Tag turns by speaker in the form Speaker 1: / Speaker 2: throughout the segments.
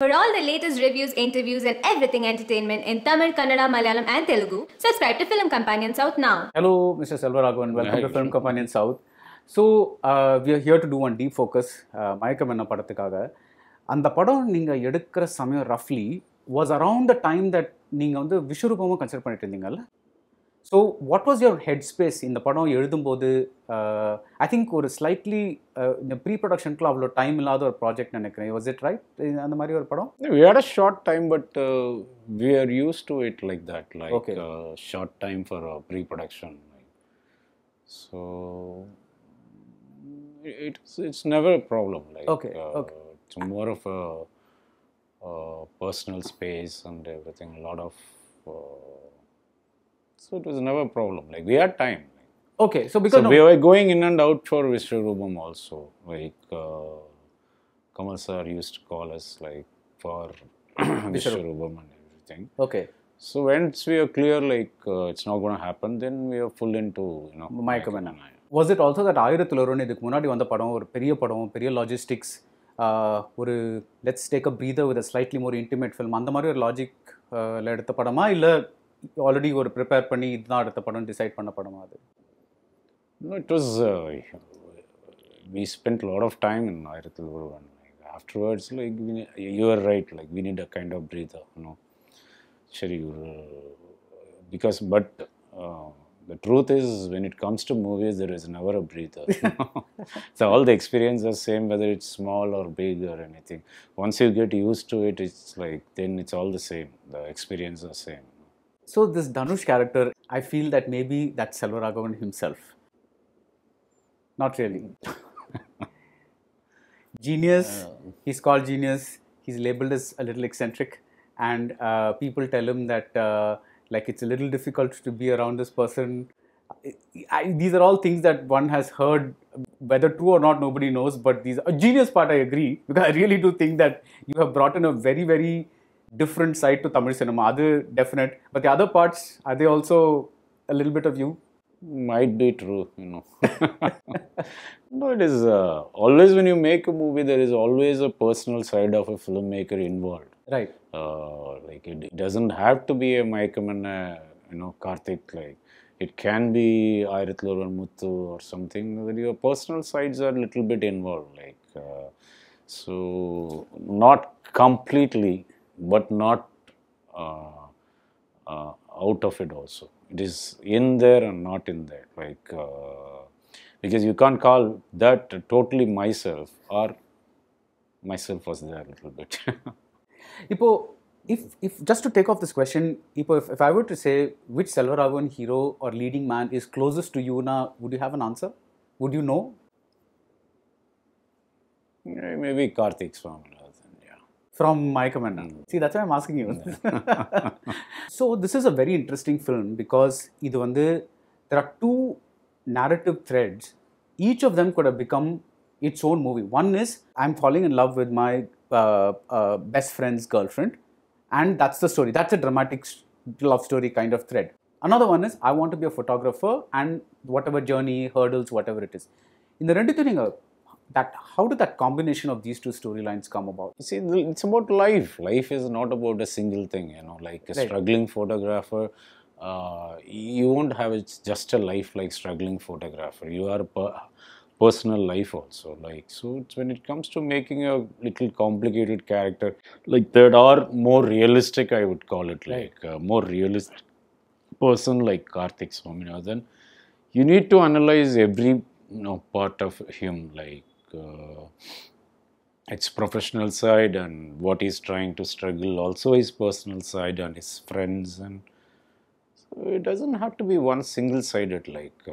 Speaker 1: For all the latest reviews, interviews, and everything entertainment in Tamil, Kannada, Malayalam, and Telugu, subscribe to Film Companion South now.
Speaker 2: Hello, Mr. Selvaraghavan. Welcome to. Film Companion South. So, uh, we are here to do one deep focus, uh, மயக்கம் என்ன படத்துக்காக அந்த படம் நீங்கள் எடுக்கிற சமயம் ரஃப்லி was around the time that நீங்கள் வந்து விஸ்வரூபமும் கன்சிடர் பண்ணிட்டு இருந்தீங்கல்ல so what was your head space இந்த படம் எழுதும்போது ஐ திங்க் ஒரு ஸ்லைட்லி இந்த ப்ரீ ப்ரொடக்ஷனுக்குள்ள அவ்வளோ டைம் இல்லாத ஒரு ப்ராஜெக்ட் நினைக்கிறேன் வாஸ் இட் ரைட் அந்த மாதிரி ஒரு படம்
Speaker 3: We had a short time, but uh, we are used to it like that, like
Speaker 2: Okay.
Speaker 3: uh, short time for uh, pre-production. Like. So it's it's never a problem. Like
Speaker 2: Okay,
Speaker 3: uh,
Speaker 2: okay.
Speaker 3: it's more of a, so it was never a problem. Like we had time.
Speaker 2: Okay so because
Speaker 3: so we were going in and out for Vishwarubam also. Like uh, Kamal sir used to call us like for Vishwarubam and everything.
Speaker 2: Okay
Speaker 3: So once we are clear like uh, it's not going to happen, then we are full into you know Mayakam and.
Speaker 2: Was it also that ஆயிரத்தில் ஒருவன் இதுக்கு முன்னாடி வந்த படம் ஒரு பெரிய படம் பெரிய லாஜிஸ்டிக்ஸ் ஒரு let's take a breather with slightly more intimate film அந்த மாதிரி ஒரு லாஜிக் எடுத்த படமா இல்லை ஆல்ரெடி ஒரு ப்ரிப்பேர் பண்ணி இதுதான் அடுத்த படம் டிசைட் பண்ண படமா அது
Speaker 3: No, it was uh, we spent a lot of time in Ayrathil Uruvan. Like afterwards, like we, ne- you are right. Like we need a kind of breather, you know. Sure, you because but uh, the truth is when it comes to movies, there is never a breather. so all the experience are same whether it's small or big or anything. Once you get used to it, it's like then it's all the same. The experience are same.
Speaker 2: So this Dhanush character, I feel that maybe that's Selvaraghavan himself. Not really. genius, he's called genius. He's labeled as a little eccentric, and uh, people tell him that uh, like it's a little difficult to be around this person. I, I, these are all things that one has heard, whether true or not, nobody knows. But these a genius part, I agree, because I really do think that you have brought in a very, very different side to tamil cinema other definite but the other parts are they also a little bit of you
Speaker 3: Might be true, you know. no, it is uh, always when you make a movie, there is always a personal side of a filmmaker involved.
Speaker 2: right
Speaker 3: Uh, like it, it doesn't have to be a Mayakkam Enna a, you know Karthik. Like it can be Aayirathil Oruvan Muthu or something. Your personal sides are a little bit involved. Like uh, so, not completely, but not uh, uh, out of it also. It is in there and not in there. Like uh, because you can't call that totally myself or myself was there a little bit.
Speaker 2: Ipo, if if just to take off this question, Ipo, if, if I were to say which Selvaraghavan hero or leading man is closest to you now, would you have an answer? Would you know?
Speaker 3: Maybe Karthik Swami Yeah.
Speaker 2: From My Commander. See, that's why I'm asking you. so this is a very interesting film because இது வந்து there are two narrative threads. Each of them could have become its own movie. One is I'm falling in love with my uh, uh, best friend's girlfriend, and that's the story. That's a dramatic s- love story kind of thread. Another one is I want to be a photographer and whatever journey, hurdles, whatever it is. இந்த ரெண்டுத்தையும் நீங்கள் that how did that combination of these two storylines come about?
Speaker 3: You see, it's about life. Life is not about a single thing, you know, like a
Speaker 2: Right.
Speaker 3: struggling photographer. Uh, you won't have it's just a life like struggling photographer. You are a per- personal life also. Like so, it's when it comes to making a little complicated character like that, or more realistic, I would call it like a more realistic person like Karthik Swaminathan. You need to analyze every you know part of him, like. Uh, its professional side and what he's trying to struggle, also his personal side and his friends, and so it doesn't have to be one single-sided. Like uh,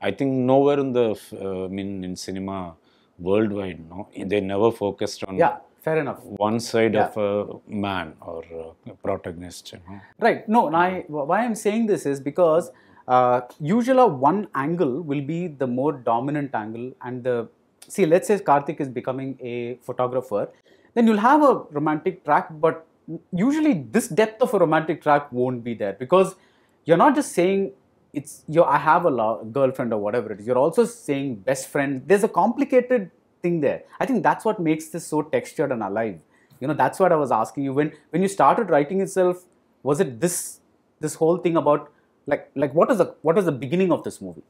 Speaker 3: I think nowhere in the uh, I mean in cinema worldwide, no, they never focused on
Speaker 2: Yeah, fair enough.
Speaker 3: one side
Speaker 2: Yeah.
Speaker 3: of a man or a protagonist. You know.
Speaker 2: Right. No, I, why I'm saying this is because uh, usually one angle will be the more dominant angle, and the see, let's say Karthik is becoming a photographer, then you'll have a romantic track, but usually this depth of a romantic track won't be there because you're not just saying it's you I have a girlfriend or whatever it is. You're also saying best friend. There's a complicated thing there. I think that's what makes this so textured and alive. You know, that's what I was asking you. When when you started writing itself, was it this this whole thing about like like what is the what is the beginning of this movie?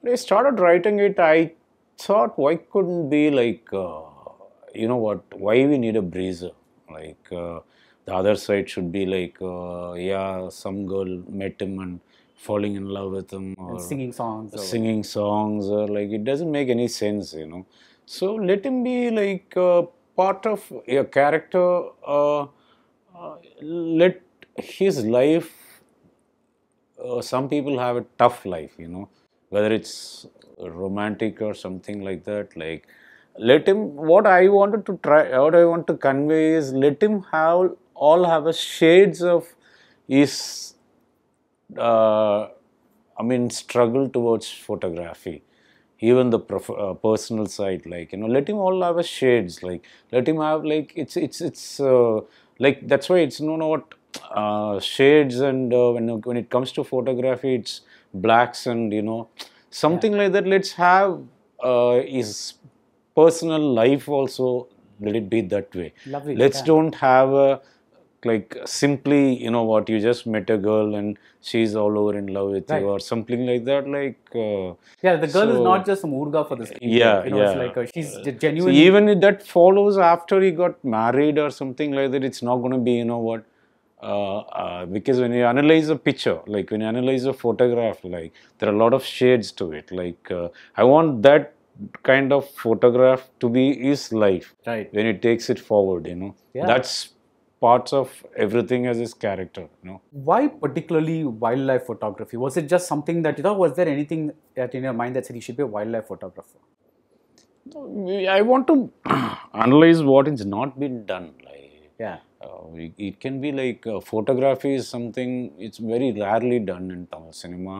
Speaker 3: When I started writing it, I thought, why couldn't be like, uh, you know what, why we need a breezer? Like, uh, the other side should be like, uh, yeah, some girl met him and falling in love with him or
Speaker 2: Singing songs. or-
Speaker 3: singing songs or like it doesn't make any sense you know so let him be like uh, part of a character uh, uh, let his life uh, some people have a tough life you know whether it's romantic or something like that like let him what i wanted to try what i want to convey is let him have all have a shades of his uh, I mean, struggle towards photography, even the uh, personal side. Like you know, let him all have a shades. Like let him have like it's it's it's uh, like that's why it's no no what uh, shades and uh, when when it comes to photography, it's blacks and you know something like that. Let's have uh, his personal life also. Let it be that way.
Speaker 2: Lovely,
Speaker 3: Let's
Speaker 2: yeah.
Speaker 3: don't have a like simply you know what you just met a girl and she's all over in love with
Speaker 2: Right.
Speaker 3: you or something like that like uh,
Speaker 2: Yeah, the girl is not just a murga for this.
Speaker 3: Yeah,
Speaker 2: you know, it's
Speaker 3: yeah.
Speaker 2: like uh, she's
Speaker 3: so even if that follows after he got married or something like that it's not going to be you know what uh, uh, because when you analyze a picture like when you analyze a photograph like there are a lot of shades to it like uh, i want that kind of photograph to be his life
Speaker 2: Right.
Speaker 3: when it takes it forward you know
Speaker 2: Yeah.
Speaker 3: that's parts of everything as his character you know
Speaker 2: Why particularly wildlife photography? Was it just something that you thought? Was there anything that in your mind that said you should be a wildlife photographer?
Speaker 3: I want to analyze what is not been done. Like,
Speaker 2: Yeah.
Speaker 3: Uh, it, it can be like uh, photography is something it's very rarely done in Tamil cinema.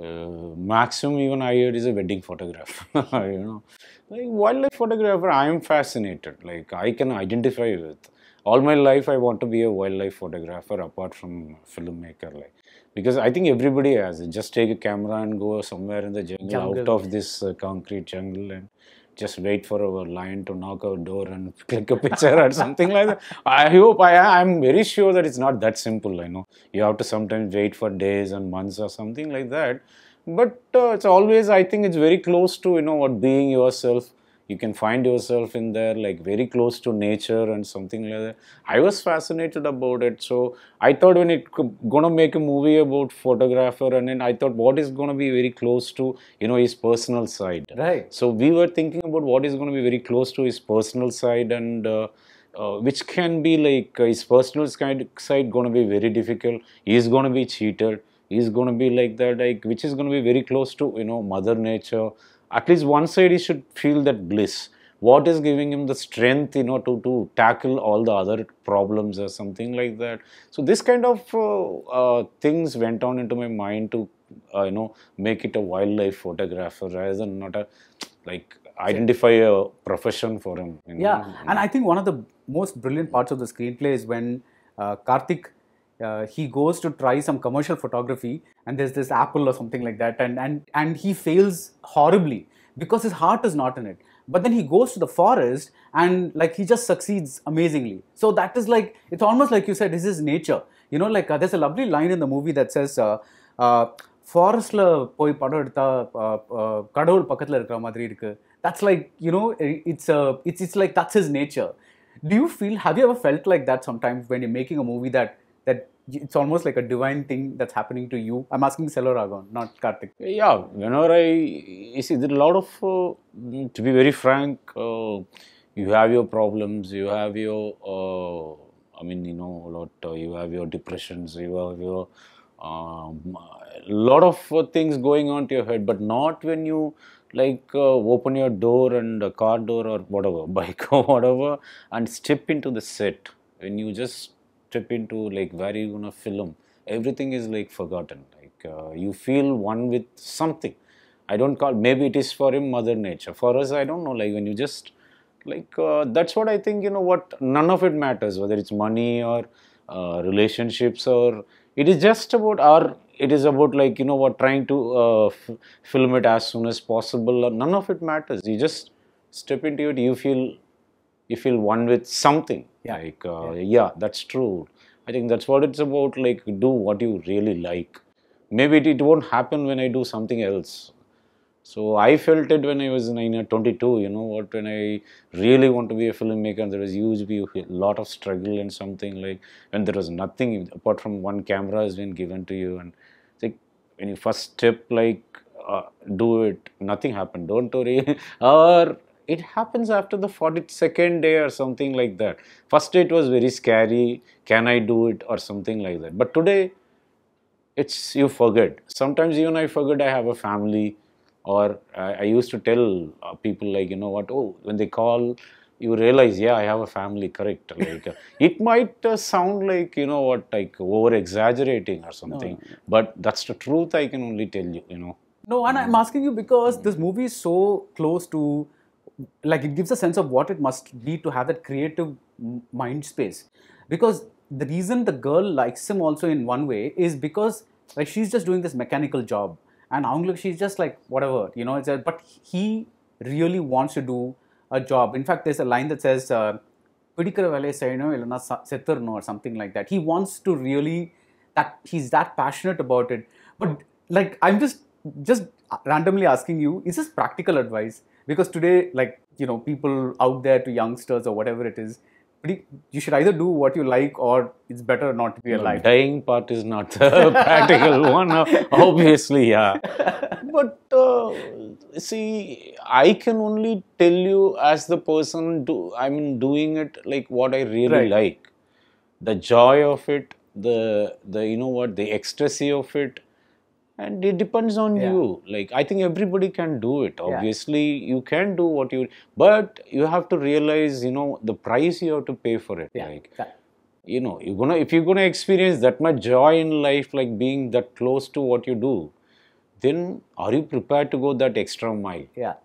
Speaker 3: Uh, maximum even I heard is a wedding photograph. you know, like wildlife photographer, I am fascinated. Like I can identify with. All my life, I want to be a wildlife photographer apart from filmmaker. Like because I think everybody has it. Just take a camera and go somewhere in the jungle,
Speaker 2: Jungle.
Speaker 3: out of this uh, concrete jungle and just wait for a lion to knock our door and click a picture or something like that. I hope I I'm very sure that it's not that simple. I know you have to sometimes wait for days and months or something like that. But uh, it's always I think it's very close to you know what being yourself. You can find yourself in there like very close to nature and something like that. I was fascinated about it. So I thought when it gonna make a movie about photographer and then I thought what is gonna be very close to you know his personal side.
Speaker 2: Right.
Speaker 3: So we were thinking about what is going to be very close to his personal side and uh, uh, which can be like uh, his personal side, to be very difficult. He's going to be cheated. He's going to be like that, like which is going to be very close to you know Mother Nature. At least one side he should feel that bliss. What is giving him the strength, you know, to to tackle all the other problems or something like that. So this kind of uh, uh, things went on into my mind to uh, you know make it a wildlife photographer rather than not a like identify a profession for him you know?
Speaker 2: Yeah, and I think one of the most brilliant parts of the screenplay is when uh, Karthik uh, he goes to try some commercial photography, and there's this apple or something like that, and and and he fails horribly because his heart is not in it. But then he goes to the forest, and like he just succeeds amazingly. So that is like it's almost like you said, this is nature. You know, like uh, there's a lovely line in the movie that says. Uh, uh, ஃபாரஸ்ட்ல போய் படம் எடுத்தா அஹ், அஹ், கடவுள் பக்கத்துல இருக்கிற மாதிரி இருக்கு that's like you know it's a it's it's like that's his nature do you feel have you ever felt like that sometimes when you're making a movie that that it's almost like a divine thing that's happening to you. I'm asking Selvaraghavan, not karthik.
Speaker 3: Yeah whenever i you see there are a lot of uh, to be very frank uh, you have your problems you have your uh, i mean you know a lot uh, you have your depressions you have your um, lot of uh, things going on to your head but not when you like uh, open your door and car door or whatever bike or whatever and step into the set. When you just step into like where you gonna film? Everything is like forgotten. Like uh, you feel one with something. I don't call maybe it is for him mother nature. For us i don't know like when you just like uh, that's what i think you know what none of it matters whether it's money or uh, relationships or it is just about our it is about like you know what trying to uh, film it as soon as possible. None of it matters. You just step into it you feel you feel one with something.
Speaker 2: Yeah.
Speaker 3: Like, uh, yeah. that's true. I think that's what it's about. Like, do what you really like. Maybe it, it won't happen when I do something else. So I felt it when I was in, in 22. You know what? When I really want to be a filmmaker, and there was huge a lot of struggle and something like when there was nothing apart from one camera has been given to you, and it's like when you first step like uh, do it, nothing happened. Don't worry, or it happens after the 42nd day or something like that. First day it was very scary. Can I do it or something like that? But today it's you forget. Sometimes even I forget I have a family, or I, I used to tell uh, people like you know what? Oh, when they call, you realize yeah I have a family. Correct. Like uh, it might uh, sound like you know what like over exaggerating or something, but that's the truth. I can only tell you. You know.
Speaker 2: No, and I'm asking you because this movie is so close to, like, it gives a sense of what it must be to have that creative m- mind space. Because the reason the girl likes him also in one way is because, like, she's just doing this mechanical job, and அவங்களுக்கு she's just like whatever, you know. It's a, but he really wants to do a job. In fact, there's a line that says. Uh, பிடிக்கிற வேலையை செய்யணும் இல்லைன்னா ச- செத்துறணும் or something like that. He wants to really that he's that passionate about it. But like I'm just just randomly asking you, is this practical advice? Because today, like you know, people out there to youngsters or whatever it is, pretty, you should either do what you like or it's better not to be alive.
Speaker 3: Dying part is not the practical one, uh, obviously, yeah. But uh, see, I can only tell you as the person do. I mean, doing it like what I really
Speaker 2: Right.
Speaker 3: like, the joy of it, the the you know what, the ecstasy of it, and it depends on
Speaker 2: Yeah.
Speaker 3: you. Like I think everybody can do it. Obviously, you can do what you, but you have to realize, you know, the price you have to pay for it.
Speaker 2: Yeah,
Speaker 3: Like
Speaker 2: that-
Speaker 3: you know you're gonna if you're gonna experience that much joy in life like being that close to what you do then are you prepared to go that extra mile
Speaker 2: yeah.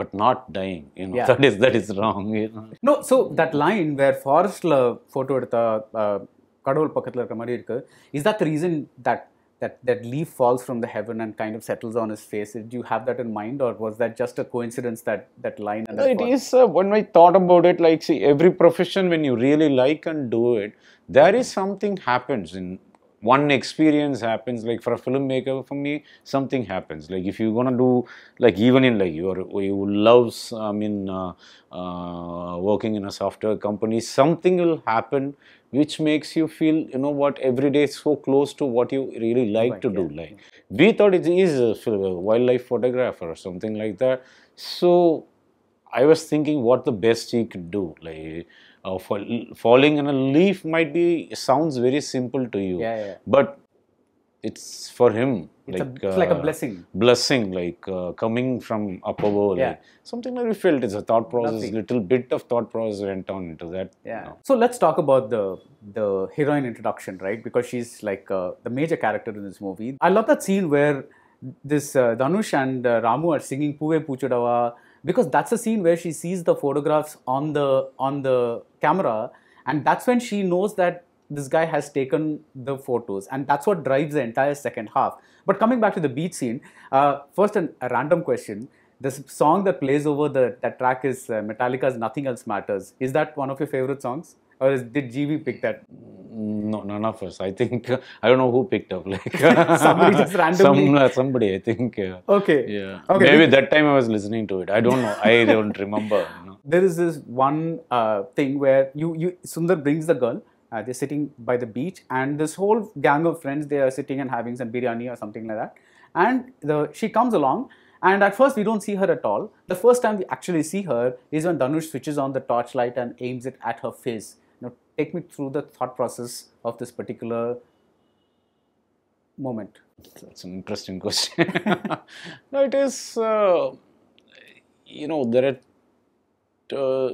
Speaker 3: but not dying you know
Speaker 2: Yeah.
Speaker 3: that is that is wrong you know
Speaker 2: No, so that line where ஃபாரஸ்ட்ல photo எடுத்த uh, கடவுள் பக்கத்துல இருக்க மாதிரி இருக்கு is that the reason that that leaf falls from the heaven and kind of settles on his face? Did you have that in mind, or was that just a coincidence that that line? And
Speaker 3: No,
Speaker 2: that
Speaker 3: it is uh, when I thought about it like see every profession when you really like and do it there is something happens in one experience happens like for a filmmaker for me something happens like if you're gonna do like even in like your you loves i mean uh, uh, working in a software company something will happen which makes you feel you know what every day is so close to what you really like to do like we thought it is a wildlife photographer or something like that so I was thinking what the best he could do. Like uh, fall, falling on a leaf might be sounds very simple to you,
Speaker 2: Yeah, yeah.
Speaker 3: but it's for him
Speaker 2: It's a-
Speaker 3: like
Speaker 2: it's like a blessing.
Speaker 3: blessing, like uh, coming from up above,
Speaker 2: Yeah.
Speaker 3: like something that we felt. It's a thought process. Little bit of thought process went on into that. you
Speaker 2: Yeah.
Speaker 3: know.
Speaker 2: So let's talk about the the heroine introduction, right? Because she's like uh, the major character in this movie. I love that scene where this uh, Dhanush and uh, Ramu are singing "Puve Puchudava" because that's a scene where she sees the photographs on the on the camera, and that's when she knows that this guy has taken the photos, and that's what drives the entire second half. But coming back to the beach scene, uh, first an, a random question. This song that plays over the that track is uh, Metallica's "Nothing Else Matters." Is that one of your favorite songs, or is, did GV pick that?
Speaker 3: No, none of us. I think I don't know who picked up. Like
Speaker 2: Somebody just randomly-
Speaker 3: Some, uh, somebody. I think. Uh,
Speaker 2: Okay.
Speaker 3: yeah.
Speaker 2: Okay.
Speaker 3: Maybe that time I was listening to it. I don't know. I don't remember. You know.
Speaker 2: There is this one uh, thing where you you Sundar brings the girl. Uh, they're sitting by the beach, and this whole gang of friends they are sitting and having some biryani or something like that. And the she comes along, and at first we don't see her at all. The first time we actually see her is when Dhanush switches on the torchlight and aims it at her face. Now, take me through the thought process of this particular moment.
Speaker 3: That's an interesting question. no, it is. Uh, you know, there are uh,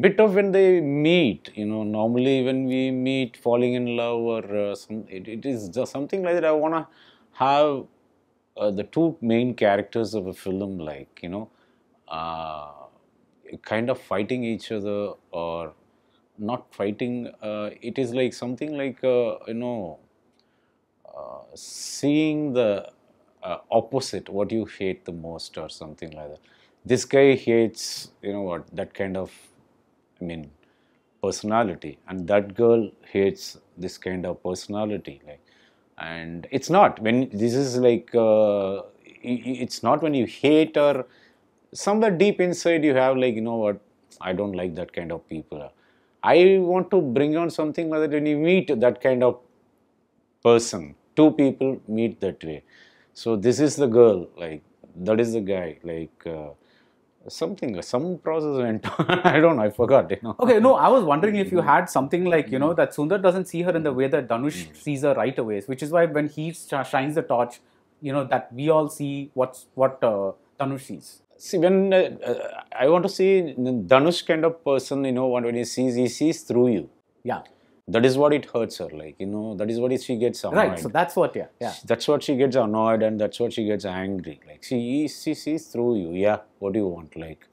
Speaker 3: bit of when they meet. You know, normally when we meet, falling in love or uh, some, it, it is just something like that. I wanna have uh, the two main characters of a film, like you know, uh, kind of fighting each other or not fighting. Uh, it is like something like uh, you know uh, seeing the opposite, what you hate the most, or something like that. This guy hates, you know what, that kind of mean, personality, and that girl hates this kind of personality. Like, and it's not when this is like uh, it's not when you hate or somewhere deep inside you have like you know what I don't like that kind of people. I want to bring on something like that when you meet that kind of person two people meet that way so this is the girl like that is the guy like uh, something some process went on. I don't know i forgot you know.
Speaker 2: Okay, no, I was wondering if you had something like, you know, that Sundar doesn't see her in the way that Dhanush sees her right away, which is why when he shines the torch, you know, that we all see what's what uh, Dhanush sees.
Speaker 3: see when uh, uh, i want to see dhanush kind of person you know when he sees he sees through you.
Speaker 2: Yeah.
Speaker 3: That is what it hurts her like you know that is what she gets annoyed
Speaker 2: Right. So that's what, yeah. Yeah.
Speaker 3: that's what she gets annoyed and that's what she gets angry like she she sees through you yeah what do you want like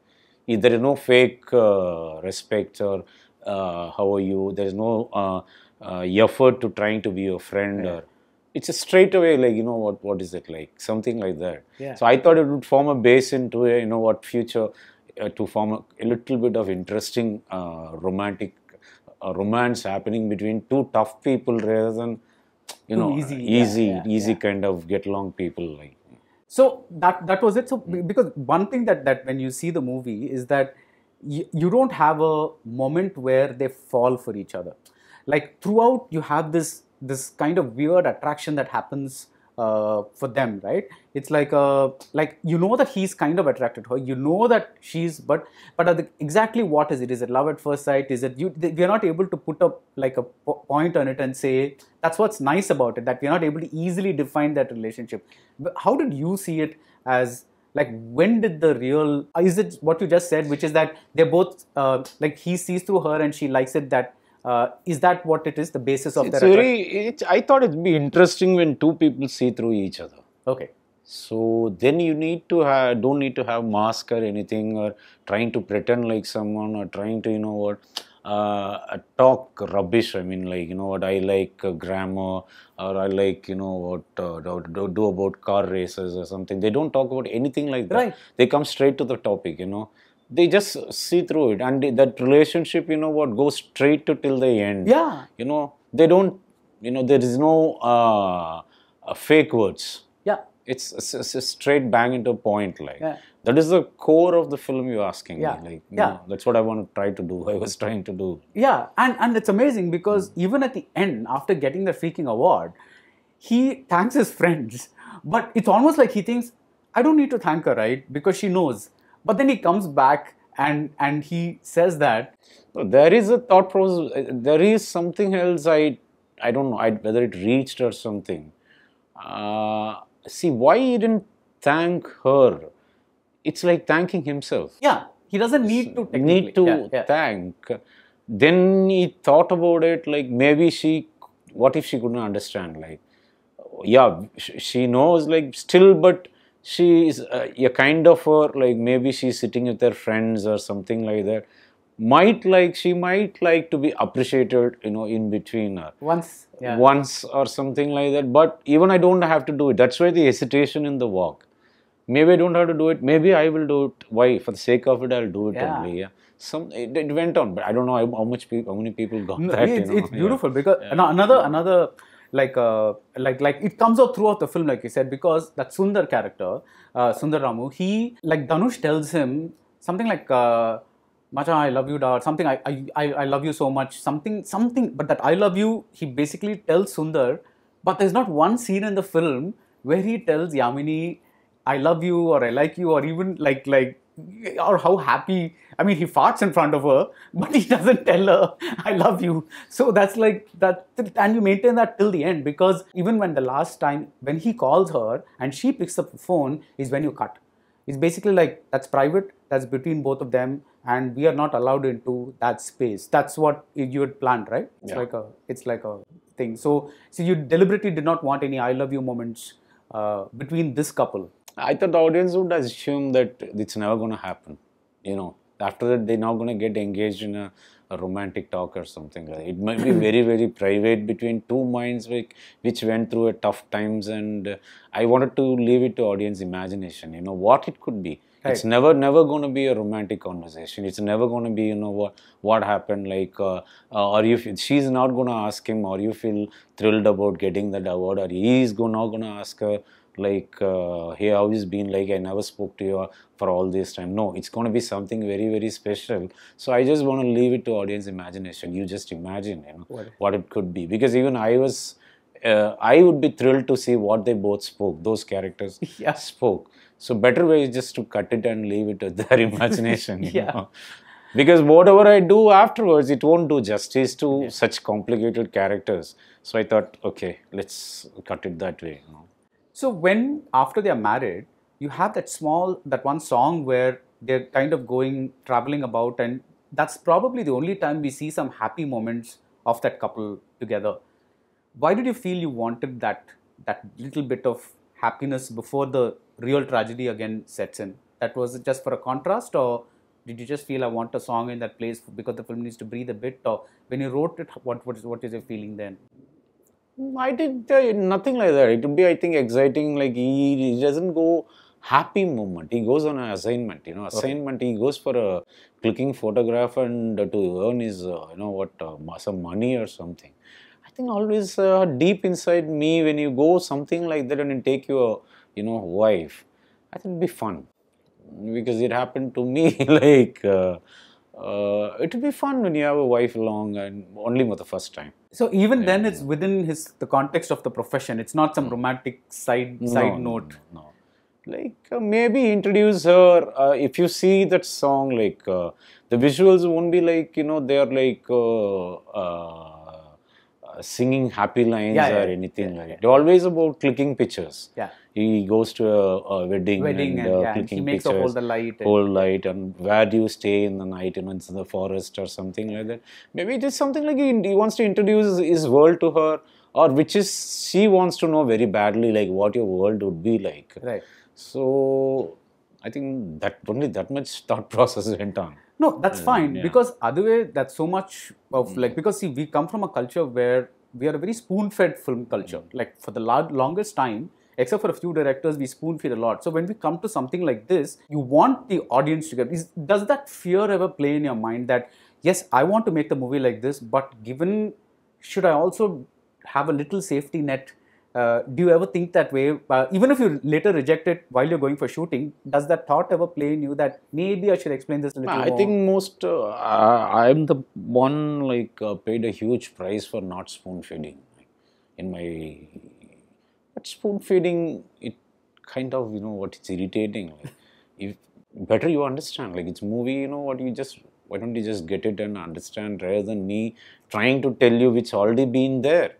Speaker 3: if there is no fake uh, respect or uh, how are you there is no uh, uh, effort to trying to be your friend or it's a straight away like you know what what is it like something like that
Speaker 2: Yeah.
Speaker 3: so i thought it would form a base into a you know what future uh, to form a, a little bit of interesting uh, romantic uh, romance happening between two tough people rather than you know
Speaker 2: easy,
Speaker 3: easy
Speaker 2: yeah,
Speaker 3: easy
Speaker 2: yeah.
Speaker 3: kind of get along people like
Speaker 2: So that that was it. So because one thing that that when you see the movie is that you, you don't have a moment where they fall for each other. Like throughout, you have this this kind of weird attraction that happens uh, for them, right? It's like a like you know that he's kind of attracted to her. You know that she's, but but the, exactly what is it? Is it love at first sight? Is it you? We are not able to put up like a po- point on it and say that's what's nice about it. That we are not able to easily define that relationship. But how did you see it as? Like when did the real? Is it what you just said, which is that they're both uh, like he sees through her and she likes it. That uh, is that what it is? The basis of
Speaker 3: it's
Speaker 2: their
Speaker 3: very it, i thought it'd be interesting when two people see through each other
Speaker 2: okay.
Speaker 3: So then you need to have don't need to have mask or anything or trying to pretend like someone or trying to you know what uh, talk rubbish. I mean like you know what I like uh, grammar or I like you know what uh, do, do, do about car races or something. They don't talk about anything like that.
Speaker 2: Right.
Speaker 3: They come straight to the topic. You know. They just see through it, and that relationship, you know what, goes straight to till the end
Speaker 2: Yeah.
Speaker 3: you know they don't you know there is no uh, uh, fake words
Speaker 2: Yeah.
Speaker 3: it's, it's, a straight bang into a point like
Speaker 2: Yeah.
Speaker 3: that is the core of the film you're asking
Speaker 2: Yeah.
Speaker 3: me like you
Speaker 2: Yeah.
Speaker 3: know, that's what i want to try to do i was trying to do
Speaker 2: Yeah, and, and it's amazing because even at the end, after getting the freaking award, he thanks his friends. But it's almost like he thinks, I don't need to thank her, right? Because she knows. But then he comes back and and he says that.
Speaker 3: No, there is a thought process there is something else i i don't know I, whether it reached or something uh, see why he didn't thank her it's like thanking himself
Speaker 2: Yeah, he doesn't need to technically.
Speaker 3: need to
Speaker 2: Yeah, yeah.
Speaker 3: thank. Then he thought about it like maybe she, what if she couldn't understand? Like, yeah, she knows like still, but she is uh, a kind of her like maybe she's sitting with her friends or something like that. Might like she might like to be appreciated, you know, in between her
Speaker 2: Once, yeah.
Speaker 3: once or something like that. But even I don't have to do it. That's why the hesitation in the walk. Maybe I don't have to do it. Maybe I will do it. Why? For the sake of it, I'll do it
Speaker 2: Yeah.
Speaker 3: only. Yeah. Some it, it went on, but I don't know how, much people, how many people got
Speaker 2: No,
Speaker 3: that.
Speaker 2: it's,
Speaker 3: you know?
Speaker 2: it's
Speaker 3: Yeah.
Speaker 2: beautiful because ano- another another like uh, like like it comes out throughout the film like you said because that Sundar character uh, Sundar Ramu he like Dhanush tells him something like uh, Macha I love you da or something I I I love you so much something something but that I love you he basically tells Sundar but there's not one scene in the film where he tells Yamini I love you or I like you or even like like or how happy I mean he farts in front of her but he doesn't tell her I love you. So that's like that and you maintain that till the end because even when the last time when he calls her and she picks up the phone is when you cut. It's basically like that's private that's between both of them and we are not allowed into that space. That's what you had planned right? It's
Speaker 3: Yeah.
Speaker 2: like a it's like a thing. So so you deliberately did not want any i love you moments uh, between this couple
Speaker 3: I thought the audience would assume that it's never going to happen. You know, after that, they're not going to get engaged in a, a romantic talk or something like that. It might be very, very private between two minds which, which went through a tough times. And uh, I wanted to leave it to audience imagination, you know, what it could be. It's never, never going to be a romantic conversation. It's never going to be, you know, what what happened, like, uh, uh, or you. She's not going to ask him, or you feel thrilled about getting that award, or he's go, not going to ask her, like, uh, hey, how has been? Like, I never spoke to you for all this time. No, it's going to be something very, very special. So I just want to leave it to audience imagination. You just imagine, you know,
Speaker 2: What-
Speaker 3: what it could be. Because even I was, uh, I would be thrilled to see what they both spoke. Those characters
Speaker 2: Yeah.
Speaker 3: spoke. So better way is just to cut it and leave it to their imagination. you
Speaker 2: Yeah.
Speaker 3: know. Because whatever I do afterwards, it won't do justice to such complicated characters. So I thought, okay, let's cut it that way. You know.
Speaker 2: So when after they are married, you have that small that one song where they're kind of going traveling about, and that's probably the only time we see some happy moments of that couple together. Why did you feel you wanted that that little bit of happiness before the real tragedy again sets in? That was just for a contrast, or did you just feel I want a song in that place because the film needs to breathe a bit? Or when you wrote it, what what is what is your feeling then?
Speaker 3: I did uh, nothing like that. It would be, I think, exciting. Like he, he doesn't go happy moment. He goes on an assignment. You know, assignment. He goes for a clicking photograph and uh, to earn his, uh, you know, what uh, some money or something. I think always uh, deep inside me, when you go something like that and you take your, you know, wife, I think it'd be fun because it happened to me. like uh, it would be fun when you have a wife along and only for the first time.
Speaker 2: So even then, it's within his the context of the profession. It's not some romantic side side
Speaker 3: No,
Speaker 2: note.
Speaker 3: No, no. Like uh, maybe introduce her. Uh, if you see that song, like uh, the visuals won't be like you know they are like uh, uh, singing happy lines
Speaker 2: Yeah, yeah,
Speaker 3: or
Speaker 2: yeah,
Speaker 3: anything like. They're always about clicking pictures.
Speaker 2: Yeah.
Speaker 3: He goes to a, a wedding,
Speaker 2: Wedding
Speaker 3: and,
Speaker 2: and,
Speaker 3: uh,
Speaker 2: yeah, and
Speaker 3: clicking
Speaker 2: he makes
Speaker 3: pictures,
Speaker 2: the light and-
Speaker 3: whole light, and where do you stay in the night? You know, it's in the forest or something like that. Maybe it is something like he, he wants to introduce his world to her, or which is she wants to know very badly, like what your world would be like.
Speaker 2: Right.
Speaker 3: So I think that only that much thought process went on.
Speaker 2: No, that's uh, fine
Speaker 3: yeah.
Speaker 2: because other way that's so much of mm. like because see we come from a culture where we are a very spoon-fed film culture. Mm. Like for the lar- longest time, except for a few directors, we spoon-feed a lot. So when we come to something like this, you want the audience to get. Is, does that fear ever play in your mind that yes, I want to make the movie like this, but given should I also have a little safety net? Uh, do you ever think that way? Uh, even if you later reject it while you're going for shooting, does that thought ever play in you that maybe I should explain this a little
Speaker 3: I
Speaker 2: more?
Speaker 3: think most uh, I, I'm the one like uh, paid a huge price for not spoon feeding in my. But spoon feeding it kind of you know what it's irritating. Like, if better you understand like it's movie you know what you just why don't you just get it and understand rather than me trying to tell you which already been there.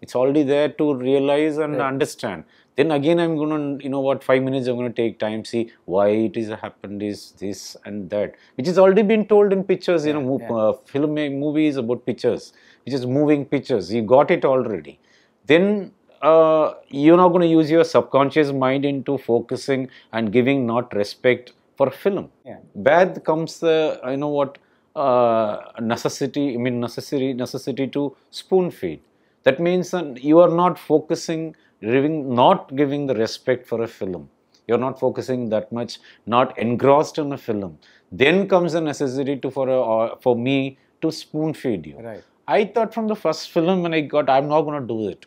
Speaker 3: It's already there to realize and understand. Then again i'm going to you know what 5 minutes i'm going to take time see why it is happened is this and that which is already been told in pictures you know mo- uh, film movies about pictures which is moving pictures. You got it already. Then uh, you're not going to use your subconscious mind into focusing and giving not respect for film.
Speaker 2: Yeah.
Speaker 3: Where comes the you know what uh, necessity? I mean necessary necessity to spoon feed. That means that you are not focusing, giving, not giving the respect for a film. You're not focusing that much, not engrossed in a film. Then comes the necessity to for a, or for me to spoon feed you.
Speaker 2: Right.
Speaker 3: I thought from the first film when I got, I'm not going to do it.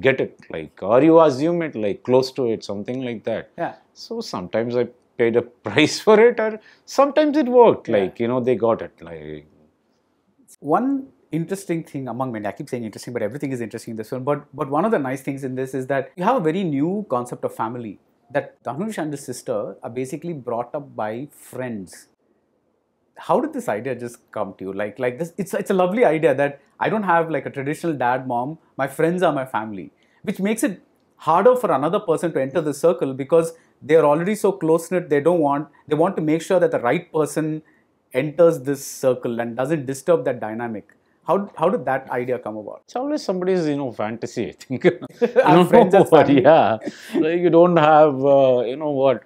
Speaker 3: Get it, like, or you assume it, like, close to it, something like that.
Speaker 2: Yeah.
Speaker 3: So sometimes I paid a price for it, or sometimes it worked. Like, you know, they got it. Like,
Speaker 2: One interesting thing among many, I keep saying interesting, but everything is interesting in this film. But but one of the nice things in this is that you have a very new concept of family. That Dhanush and his sister are basically brought up by friends. How did this idea just come to you? Like like this, it's it's a lovely idea that I don't have like a traditional dad mom. My friends are my family, which makes it harder for another person to enter the circle because they are already so close knit. They don't want they want to make sure that the right person enters this circle and doesn't disturb that dynamic. How, how did that idea come about?
Speaker 3: it's always somebody's, you know, fantasy, I think. You
Speaker 2: friends
Speaker 3: know
Speaker 2: as
Speaker 3: what. Yeah. Like, you don't have, uh, you know what,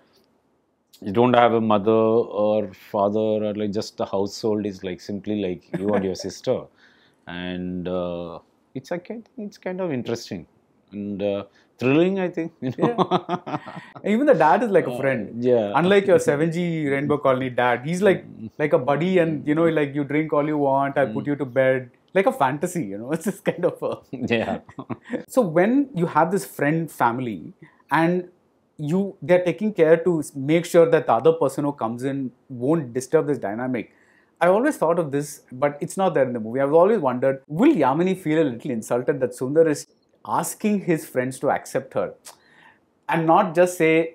Speaker 3: you don't have a mother or father or like just the household is like simply like you and your sister and uh, it's like it's kind of interesting and uh, thrilling. I think you know.
Speaker 2: Even the dad is like a friend.
Speaker 3: yeah.
Speaker 2: Unlike your 7G Rainbow Colony dad, he's like like a buddy, and you know, like you drink all you want. I put you to bed, like a fantasy. You know, it's just kind of a.
Speaker 3: yeah.
Speaker 2: So when you have this friend family and you they're taking care to make sure that the other person who comes in won't disturb this dynamic. I always thought of this, but it's not there in the movie. I've always wondered, will Yamini feel a little insulted that Sundar is asking his friends to accept her and not just say,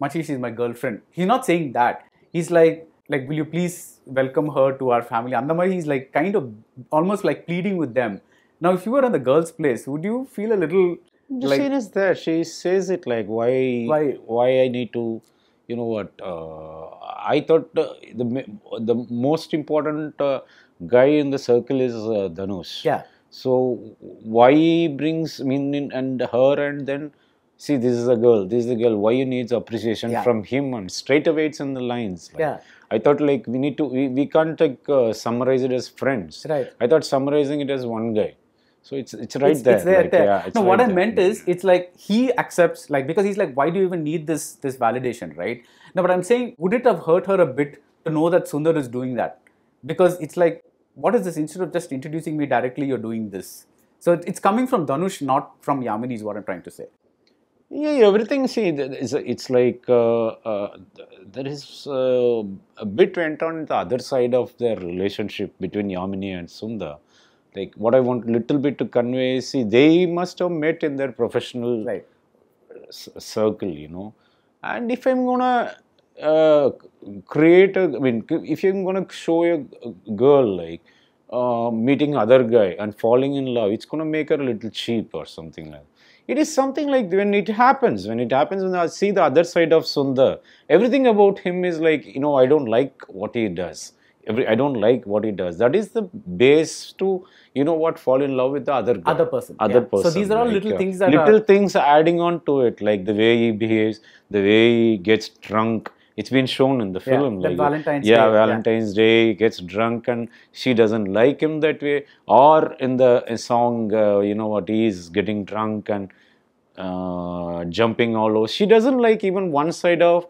Speaker 2: Machi, she's my girlfriend. He's not saying that. He's like, like, will you please welcome her to our family? Andamari, he's like kind of almost like pleading with them. Now, if you were in the girl's place, would you feel a little
Speaker 3: The
Speaker 2: like
Speaker 3: scene is there. She says it like, why,
Speaker 2: Why?
Speaker 3: why I need to, you know what? Uh, I thought uh, the the most important uh, guy in the circle is uh, Dhanush.
Speaker 2: Yeah.
Speaker 3: So why brings Min and her and then see this is a girl, this is a girl. Why you needs appreciation
Speaker 2: Yeah.
Speaker 3: from him and straight away it's in the lines. Like,
Speaker 2: Yeah.
Speaker 3: I thought like we need to we, we can't like uh, summarize it as friends.
Speaker 2: Right.
Speaker 3: I thought summarizing it as one guy. So it's it's right
Speaker 2: it's,
Speaker 3: there.
Speaker 2: it's there,
Speaker 3: like,
Speaker 2: there.
Speaker 3: Yeah, it's
Speaker 2: no, what
Speaker 3: right
Speaker 2: I
Speaker 3: there.
Speaker 2: meant is, it's like he accepts, like because he's like, why do you even need this this validation, right? No, but I'm saying, would it have hurt her a bit to know that Sundar is doing that? Because it's like, what is this? Instead of just introducing me directly, you're doing this. So it's coming from Dhanush, not from Yamini, is what I'm trying to say.
Speaker 3: Yeah, everything. See, it's, it's like uh, uh, there is uh, a bit went on the other side of their relationship between Yamini and Sundar. Like what I want little bit to convey. is, See, they must have met in their professional
Speaker 2: Right.
Speaker 3: s- circle, you know. And if I'm gonna uh, create a, I mean, if I'm gonna show a a girl like uh, meeting other guy and falling in love, it's gonna make her a little cheap or something like. It is something like when it happens. When it happens, when I see the other side of Sundar, everything about him is like you know I don't like what he does. Every I don't like what he does. That is the base to you know what fall in love with the other guy,
Speaker 2: Other person,
Speaker 3: other
Speaker 2: yeah. So these are all
Speaker 3: like,
Speaker 2: little things that
Speaker 3: little
Speaker 2: are-
Speaker 3: things adding on to it, like the way he behaves, the way he gets drunk. It's been shown in the film.
Speaker 2: that
Speaker 3: like,
Speaker 2: Valentine's
Speaker 3: yeah,
Speaker 2: Day, yeah.
Speaker 3: Valentine's Day, he gets drunk and she doesn't like him that way. Or in the song, uh, you know what, he's getting drunk and uh, jumping all over. She doesn't like even one side of.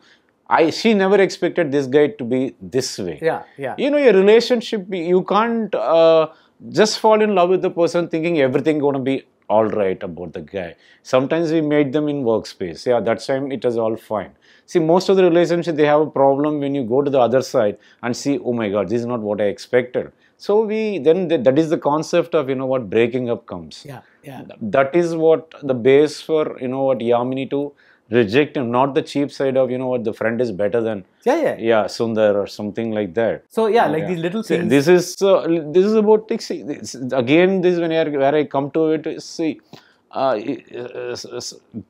Speaker 3: I she never expected this guy to be this way.
Speaker 2: Yeah, yeah.
Speaker 3: you know your relationship you can't uh, just fall in love with the person thinking everything going to be all right about the guy. Sometimes we made them in workspace. Yeah that time it was all fine. See most of the relationship they have a problem when you go to the other side and see oh my god this is not what i expected. So we then th- that is the concept of you know what breaking up comes.
Speaker 2: Yeah, yeah.
Speaker 3: that is what the base for you know what yamini to reject him not the cheap side of you know what the friend is better than
Speaker 2: Yeah, yeah.
Speaker 3: yeah sundar or something like that
Speaker 2: So yeah, like
Speaker 3: yeah.
Speaker 2: these little things.
Speaker 3: this is uh, this is about like, see, this, again this when I, where I come to it see uh, uh,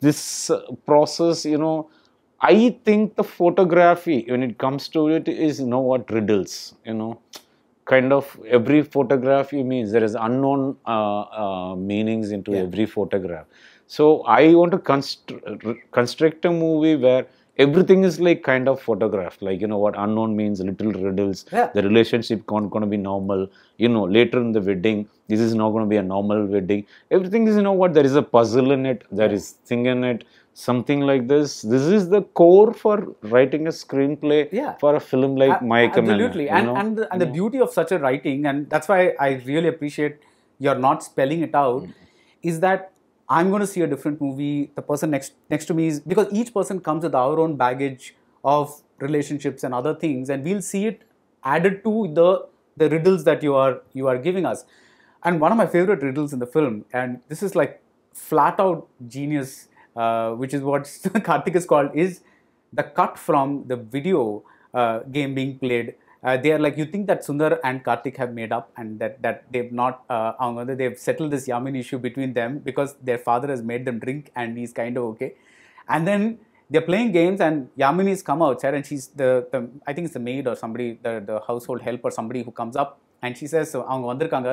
Speaker 3: this uh, process you know I think the photography when it comes to it is you know what riddles you know kind of every photography means there is unknown uh, uh, meanings into every photograph so I want to constru- construct a movie where everything is like kind of photographed. Like you know what? Unknown means little riddles.
Speaker 2: Yeah.
Speaker 3: the relationship not going to be normal. You know later in the wedding this is not going to be a normal wedding. Everything is you know what? There is a puzzle in it. There is thing in it. Something like this. This is the core for writing a screenplay
Speaker 2: Yeah.
Speaker 3: for a film like
Speaker 2: A-
Speaker 3: my
Speaker 2: absolutely. and and the, and the beauty of such a writing and that's why i really appreciate you're not spelling it out
Speaker 3: Mm.
Speaker 2: is that i'm going to see a different movie the person next next to me is because each person comes with our own baggage of relationships and other things and we'll see it added to the the riddles that you are you are giving us and one of my favorite riddles in the film and this is like flat out genius uh, which is what karthik is called is the cut from the video uh, game being played Uh, they are like you think that Sundar and Karthik have made up and that that they've not uh, அவங்க வந்து they've settled this Yamin issue between them because their father has made them drink and he's kind of okay. And then they're playing games and Yamini's come outside and she's the, the I think it's the maid or somebody the, the household help or somebody who comes up and she says அவங்க வந்திருக்காங்க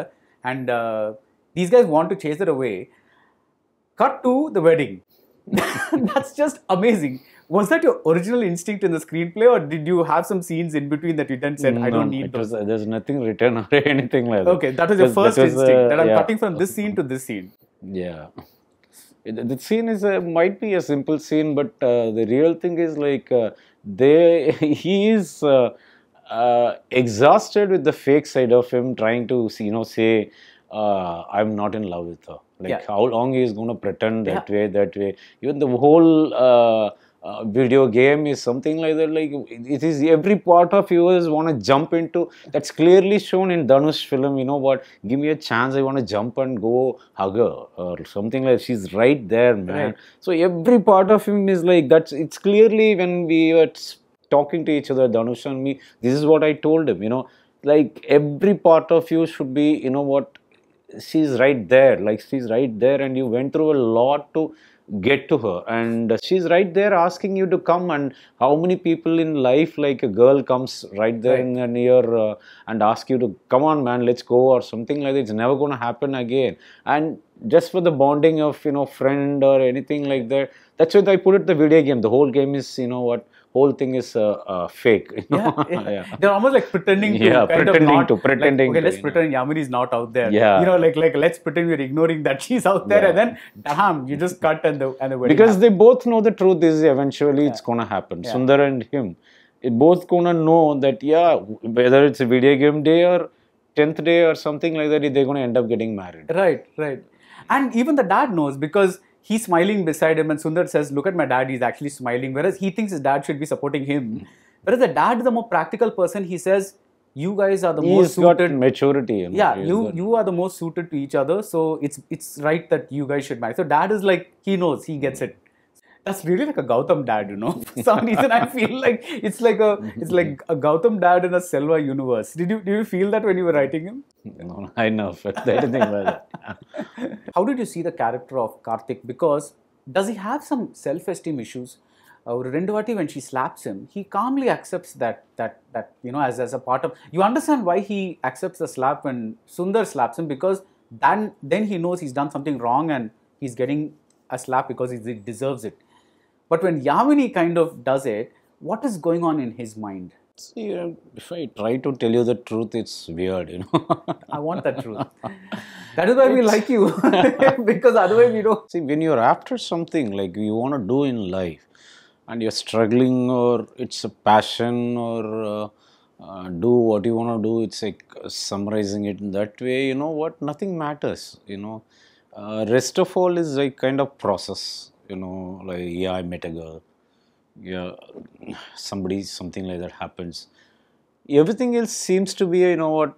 Speaker 2: and uh, these guys want to chase her away cut to the wedding. That's just amazing. Was that your original instinct in the screenplay, or did you have some scenes in between that you then said, "I don't need
Speaker 3: it
Speaker 2: those"?
Speaker 3: was, there's nothing written or anything like that
Speaker 2: Okay, that was your first
Speaker 3: that was,
Speaker 2: instinct.
Speaker 3: uh,
Speaker 2: that I'm
Speaker 3: yeah.
Speaker 2: cutting from this scene to this scene.
Speaker 3: yeah The scene is a, might be a simple scene, but uh, the real thing is like uh, they he is uh, uh, exhausted with the fake side of him, trying to you know say uh, I'm not in love with her. Like
Speaker 2: Yeah.
Speaker 3: how long he is going to pretend that way, that way. Even the whole. Uh, uh, video game is something like that like it is every part of you is want to jump into that's clearly shown in Dhanush film you know what give me a chance I want to jump and go hug her or something like she's right there man.
Speaker 2: Right.
Speaker 3: so every part of him is like that's it's clearly when we were talking to each other Dhanush and me this is what I told him you know. Like every part of you should be you know what she's right there like she's right there and you went through a lot to get to her. And she's right there asking you to come. And how many people in life like a girl comes right there
Speaker 2: Right.
Speaker 3: in the near uh, and ask you to come on man let's go or something like that. It's never going to happen again. And just for the bonding of you know friend or anything like that that's why i put it the video game. The whole game is you know what whole thing is uh, uh, fake you know?
Speaker 2: yeah, yeah. They're almost like pretending to
Speaker 3: Yeah,
Speaker 2: kind
Speaker 3: pretending
Speaker 2: of not,
Speaker 3: to- pretending
Speaker 2: like, okay,
Speaker 3: to,
Speaker 2: let's
Speaker 3: you
Speaker 2: pretend Yamini is not out there.
Speaker 3: Yeah.
Speaker 2: You know, like like let's pretend we're ignoring that she's out there,
Speaker 3: Yeah.
Speaker 2: and then damn, you just cut and the and the wedding.
Speaker 3: because
Speaker 2: happens.
Speaker 3: they both know the truth is eventually it's gonna happen
Speaker 2: Yeah.
Speaker 3: sundar and him both gonna know that yeah whether it's a video game day or 10th day or something like that they're gonna end up getting married
Speaker 2: Right, right. And even the dad knows because he's smiling beside him, and Sundar says, Look at my dad, he's actually smiling. Whereas he thinks his dad should be supporting him. Hmm. Whereas the dad the more practical person, he says, You guys are the most
Speaker 3: he's got
Speaker 2: suited.
Speaker 3: maturity you know,
Speaker 2: Yeah, you
Speaker 3: got-
Speaker 2: you are the most suited to each other, so it's it's right that you guys should marry. So dad is like he knows, he gets it. That's really like a Gautam dad, you know. For some reason, I feel like it's like a it's like a Gautam dad in a Selva universe. Did you did you feel that when you were writing him?
Speaker 3: no, I know but anything like that
Speaker 2: how did you see the character of Karthik? Because does he have some self-esteem issues? Or uh, Rendavati, when she slaps him, he calmly accepts that that that you know as as a part of. You understand why he accepts the slap when Sundar slaps him because then then he knows he's done something wrong and he's getting a slap because he deserves it. But when Yamini kind of does it, what is going on in his mind?
Speaker 3: See, if I try to tell you the truth, it's weird, you know.
Speaker 2: I want the truth. that is why we like you because otherwise we don't.
Speaker 3: See, when you're after something like you want to do in life and you're struggling or it's a passion or uh, uh, do what you want to do, it's like summarizing it in that way, you know what, nothing matters, you know. Uh, rest of all is like kind of process, you know, like, yeah, I met a girl, yeah, somebody, something like that happens. Everything else seems to be, you know what,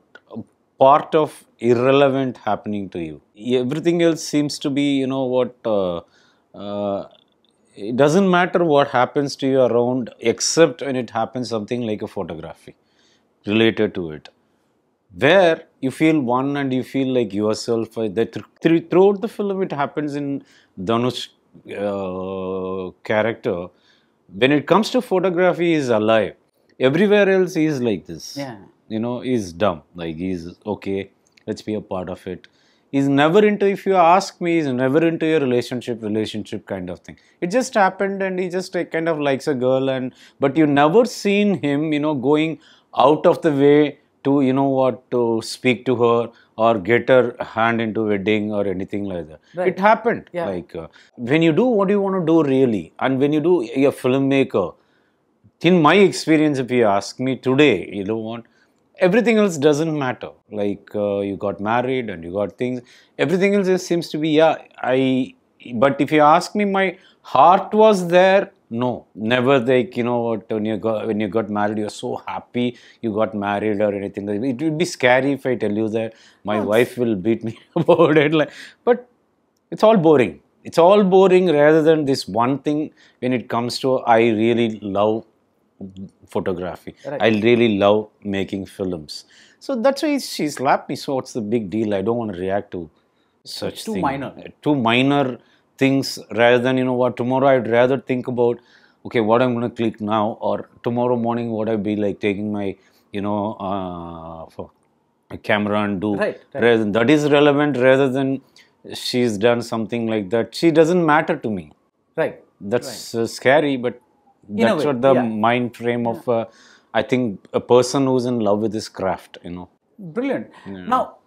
Speaker 3: part of irrelevant happening to you. Everything else seems to be, you know what, uh, uh, it doesn't matter what happens to you around except when it happens something like a photography related to it where you feel one and you feel like yourself uh, that th- throughout the film it happens in Dhanush uh, character when it comes to photography he is alive everywhere else he is like this
Speaker 2: Yeah.
Speaker 3: You know he's dumb. Like he's okay let's be a part of it. He's never into if you ask me he's never into a relationship relationship kind of thing. It just happened and he just kind of likes a girl and but you never seen him you know going out of the way to you know what to speak to her or get her hand into wedding or anything like that.
Speaker 2: Right.
Speaker 3: it happened.
Speaker 2: Yeah.
Speaker 3: like uh, when you do what do you want to do really? And when you do you're a filmmaker. In my experience, if you ask me today, you know what, everything else doesn't matter. Like uh, you got married and you got things. Everything else just seems to be yeah. I. But if you ask me, my heart was there. No, never like you know what when you got when you got married, you're so happy you got married or anything. It would be scary if I tell you that my wife will beat me about it. Like, but it's all boring. It's all boring rather than this one thing when it comes to I really love photography.
Speaker 2: Right.
Speaker 3: I really love making films. So that's why she slapped me. So what's the big deal? I don't want to react to such
Speaker 2: too
Speaker 3: thing.
Speaker 2: minor.
Speaker 3: Too minor things rather than you know what tomorrow I'd rather think about okay what I'm going to click now or tomorrow morning what I'd be like taking my you know uh, camera and do
Speaker 2: Right, right.
Speaker 3: rather than that is relevant rather than she's done something like that she doesn't matter to me
Speaker 2: Right.
Speaker 3: that's uh, scary but
Speaker 2: In
Speaker 3: that's what the
Speaker 2: yeah.
Speaker 3: mind frame of uh, i think a person who's in love with his craft you know
Speaker 2: Brilliant. Now,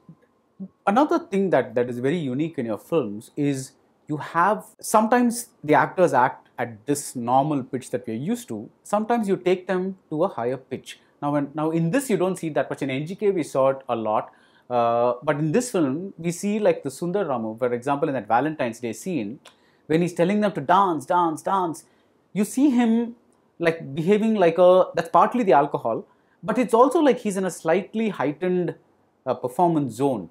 Speaker 2: another thing that, that is very unique in your films is you have sometimes the actors act at this normal pitch that we're used to. Sometimes you take them to a higher pitch. Now, when, now in this you don't see that much. In NGK we saw it a lot, uh, but in this film we see like the Sundar Ramu, for example, in that Valentine's Day scene, when he's telling them to dance, dance, dance, you see him like behaving like a. That's partly the alcohol, but it's also like he's in a slightly heightened uh, performance zone.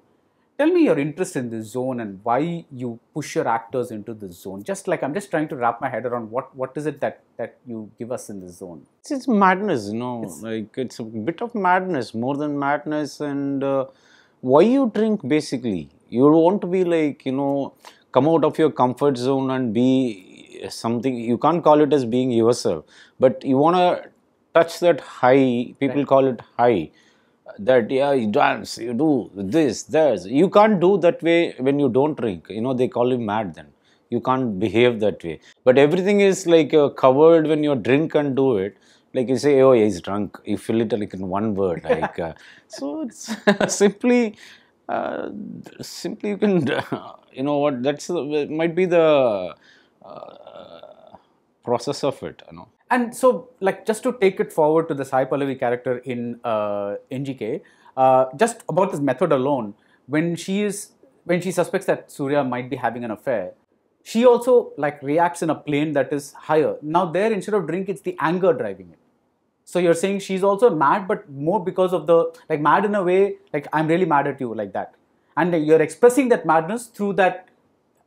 Speaker 2: Tell me your interest in this zone and why you push your actors into this zone. Just like i'm just trying to wrap my head around what what is it that that you give us in this zone?
Speaker 3: It's, it's madness you know like it's a bit of madness more than madness and uh, why you drink basically? You want to be like you know come out of your comfort zone and be something you can't call it as being yourself but you want to touch that high people
Speaker 2: Right.
Speaker 3: call it high that yeah you dance you do this this you can't do that way when you don't drink. You know they call you mad then. You can't behave that way. But everything is like uh, covered when you drink and do it. Like you say oh he's drunk. You fill it like in one word like uh, so it's simply uh, simply you can you know what that's might be the uh, process of it you know
Speaker 2: and so like just to take it forward to the Sai Pallavi character in uh, NGK, uh, just about this method alone, when she is when she suspects that Surya might be having an affair, she also like reacts in a plane that is higher. Now there instead of drink, it's the anger driving it. So you're saying she's also mad, but more because of the like mad in a way, like I'm really mad at you, like that, and you're expressing that madness through that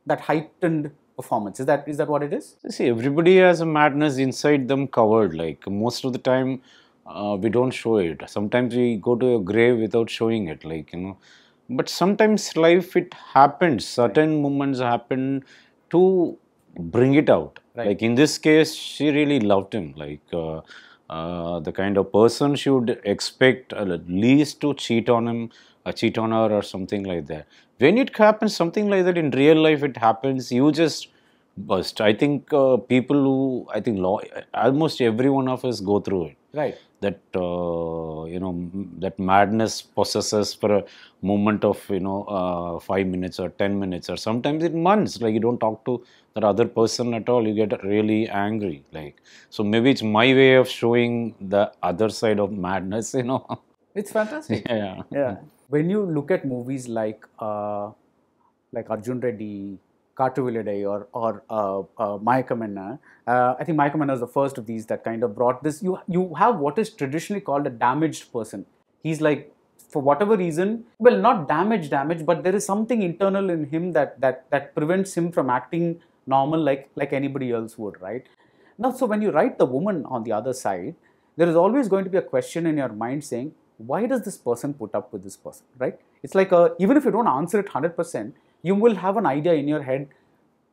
Speaker 2: that heightened performance. Is that is that what it is?
Speaker 3: See, everybody has a madness inside them covered. Like most of the time, uh, we don't show it. Sometimes we go to a grave without showing it. Like you know, but sometimes life it happens. Certain moments happen to bring it out.
Speaker 2: Right.
Speaker 3: Like in this case, she really loved him. Like. Uh, uh, the kind of person she would expect uh, at least to cheat on him, uh, cheat on her, or something like that. When it happens, something like that in real life, it happens. You just burst. I think uh, people who I think law, almost every one of us go through it.
Speaker 2: Right.
Speaker 3: That uh, you know that madness possesses for a moment of you know uh, five minutes or ten minutes or sometimes in months. Like you don't talk to that other person at all. You get really angry. Like so maybe it's my way of showing the other side of madness. You know.
Speaker 2: It's fantastic.
Speaker 3: yeah.
Speaker 2: yeah. When you look at movies like uh, like Arjun Reddy, Kaatu or or uh, uh, uh, I think Mayakkam Enna is the first of these that kind of brought this. You you have what is traditionally called a damaged person. He's like for whatever reason, well, not damaged, damaged, but there is something internal in him that that that prevents him from acting normal like like anybody else would, right? Now, so when you write the woman on the other side, there is always going to be a question in your mind saying, why does this person put up with this person, right? It's like a, even if you don't answer it 100%, you will have an idea in your head,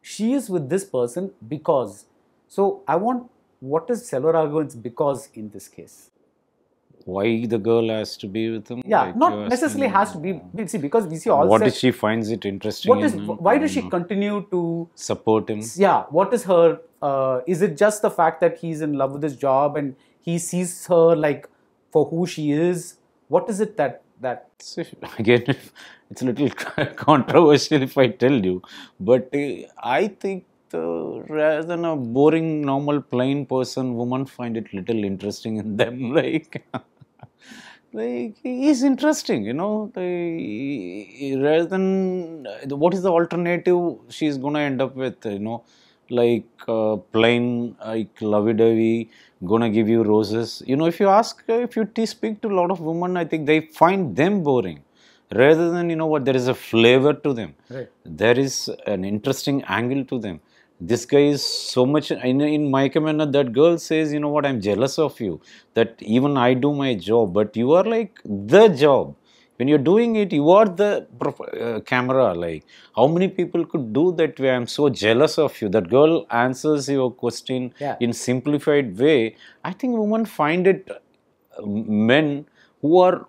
Speaker 2: she is with this person because. So I want, what is Selvaraghavan's because in this case?
Speaker 3: Why the girl has to be with him?
Speaker 2: Yeah,
Speaker 3: Like,
Speaker 2: not necessarily has to be, see, because we see all
Speaker 3: What if she finds it interesting?
Speaker 2: what is,
Speaker 3: in
Speaker 2: why does she
Speaker 3: know.
Speaker 2: continue to
Speaker 3: support him?
Speaker 2: yeah what is her uh, is it just the fact that he's in love with his job and he sees her like for who she is what is it that that
Speaker 3: So again, it's a little controversial if I tell you, but uh, I think the, rather than a boring, normal, plain person, women find it little interesting in them. Like, like he's interesting, you know. Rather than what is the alternative she's gonna end up with, you know, like uh, plain, like lovey-dovey, gonna give you roses. You know, if you ask, uh, if you speak to a lot of women, I think they find them boring. Rather than you know what, there is a flavor to them.
Speaker 2: Right.
Speaker 3: There is an interesting angle to them. This guy is so much in, in my comment. That girl says, you know what, I'm jealous of you. That even I do my job, but you are like the job when you're doing it you are the uh, camera like how many people could do that way? I'm so jealous of you. That girl answers your question
Speaker 2: Yeah.
Speaker 3: in simplified way. I think women find it uh, men who are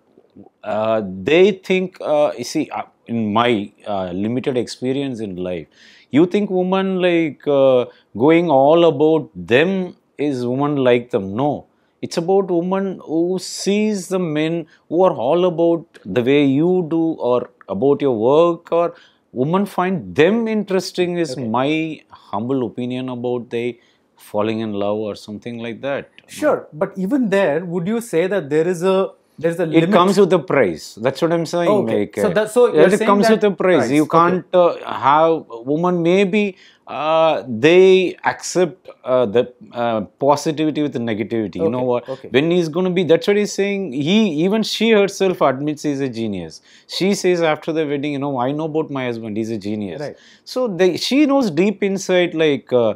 Speaker 3: uh, they think uh, you see uh, in my uh, limited experience in life you think women like uh, going all about them is women like them. No it's about women who sees the men who are all about the way you do or about your work or women find them interesting is my humble opinion about they falling in love or something like that.
Speaker 2: Sure, but even there, would you say that there is a there's a
Speaker 3: It comes with a price. That's what I'm saying.
Speaker 2: Okay.
Speaker 3: Like,
Speaker 2: So
Speaker 3: uh,
Speaker 2: that- so you're
Speaker 3: it comes with a price.
Speaker 2: price,
Speaker 3: You can't uh, have woman maybe uh, they accept uh, the uh, positivity with the negativity. You know what?
Speaker 2: okay.
Speaker 3: When he's going to be, that's what he's saying. He even she herself admits he's a genius. She says after the wedding, you know, I know about my husband. He's a genius.
Speaker 2: Right.
Speaker 3: So they, she knows deep inside like uh,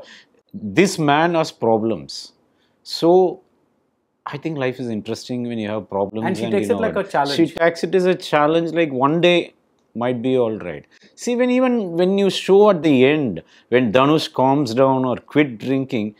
Speaker 3: this man has problems. So I think life is interesting when you have problems.
Speaker 2: And she
Speaker 3: you
Speaker 2: takes it
Speaker 3: know
Speaker 2: like a challenge.
Speaker 3: She takes it as a challenge. Like one day might be all right. See, when even when you show at the end, when Dhanush calms down or quit drinking,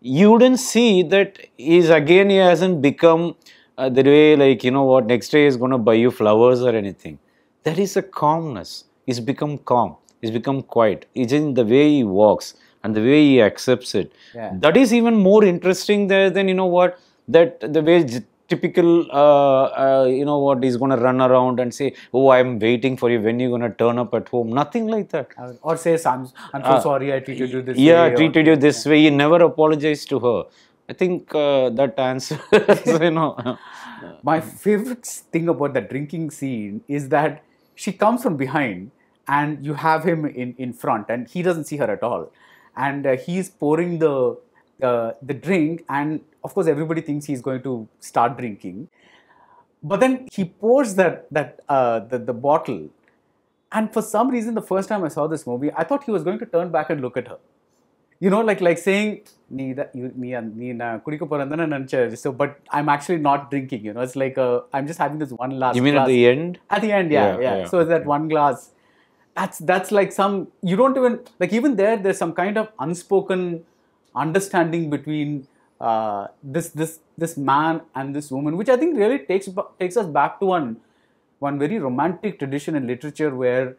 Speaker 3: you wouldn't see that he's again he hasn't become uh, the way like you know what next day he's going to buy you flowers or anything. That is a calmness. He's become calm. He's become quiet. It's in the way he walks and the way he accepts it.
Speaker 2: Yeah.
Speaker 3: That is even more interesting there than you know what that the way typical uh, uh, you know what he's going to run around and say oh i'm waiting for you. When you're going to turn up at home? Nothing like that.
Speaker 2: Uh, or says, I'm, I'm so sorry I treated you this
Speaker 3: Uh, yeah
Speaker 2: way. or-
Speaker 3: treated you this way. He never apologized to her. I think uh, that answer you know.
Speaker 2: My favorite thing about the drinking scene is that she comes from behind and you have him in, in front and he doesn't see her at all. And uh, he's pouring the, uh, the drink, and of course, everybody thinks he's going to start drinking. But then he pours that that uh, the, the bottle, and for some reason, the first time I saw this movie, I thought he was going to turn back and look at her. You know, like like saying, nee da, you, nee, nee, so, but I'm actually not drinking. You know, it's like i I'm just having this one last.
Speaker 3: You mean
Speaker 2: glass.
Speaker 3: at the end?
Speaker 2: At the end, yeah,
Speaker 3: yeah.
Speaker 2: yeah.
Speaker 3: yeah.
Speaker 2: So that one glass that's that's like some you don't even like even there there's some kind of unspoken understanding between uh, this this this man and this woman, which I think really takes takes us back to one one very romantic tradition in literature where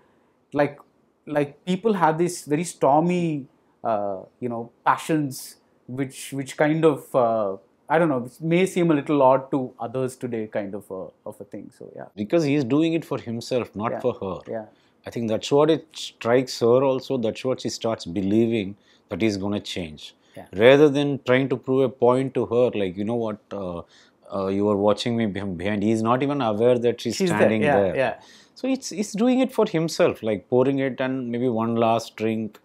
Speaker 2: like like people have this very stormy uh, you know passions which which kind of uh, I don't know may seem a little odd to others today kind of a, of a thing so yeah
Speaker 3: because he's doing it for himself not
Speaker 2: Yeah.
Speaker 3: for her
Speaker 2: yeah
Speaker 3: I think that's what it strikes her also. That's what she starts believing that he's going to change. Rather than trying to prove a point to her, like, you know what, uh, uh, you are watching me beh- behind. He's not even aware that she's,
Speaker 2: She's there,
Speaker 3: standing
Speaker 2: yeah,
Speaker 3: there.
Speaker 2: yeah.
Speaker 3: So it's, it's doing it for himself, like pouring it and maybe one last drink,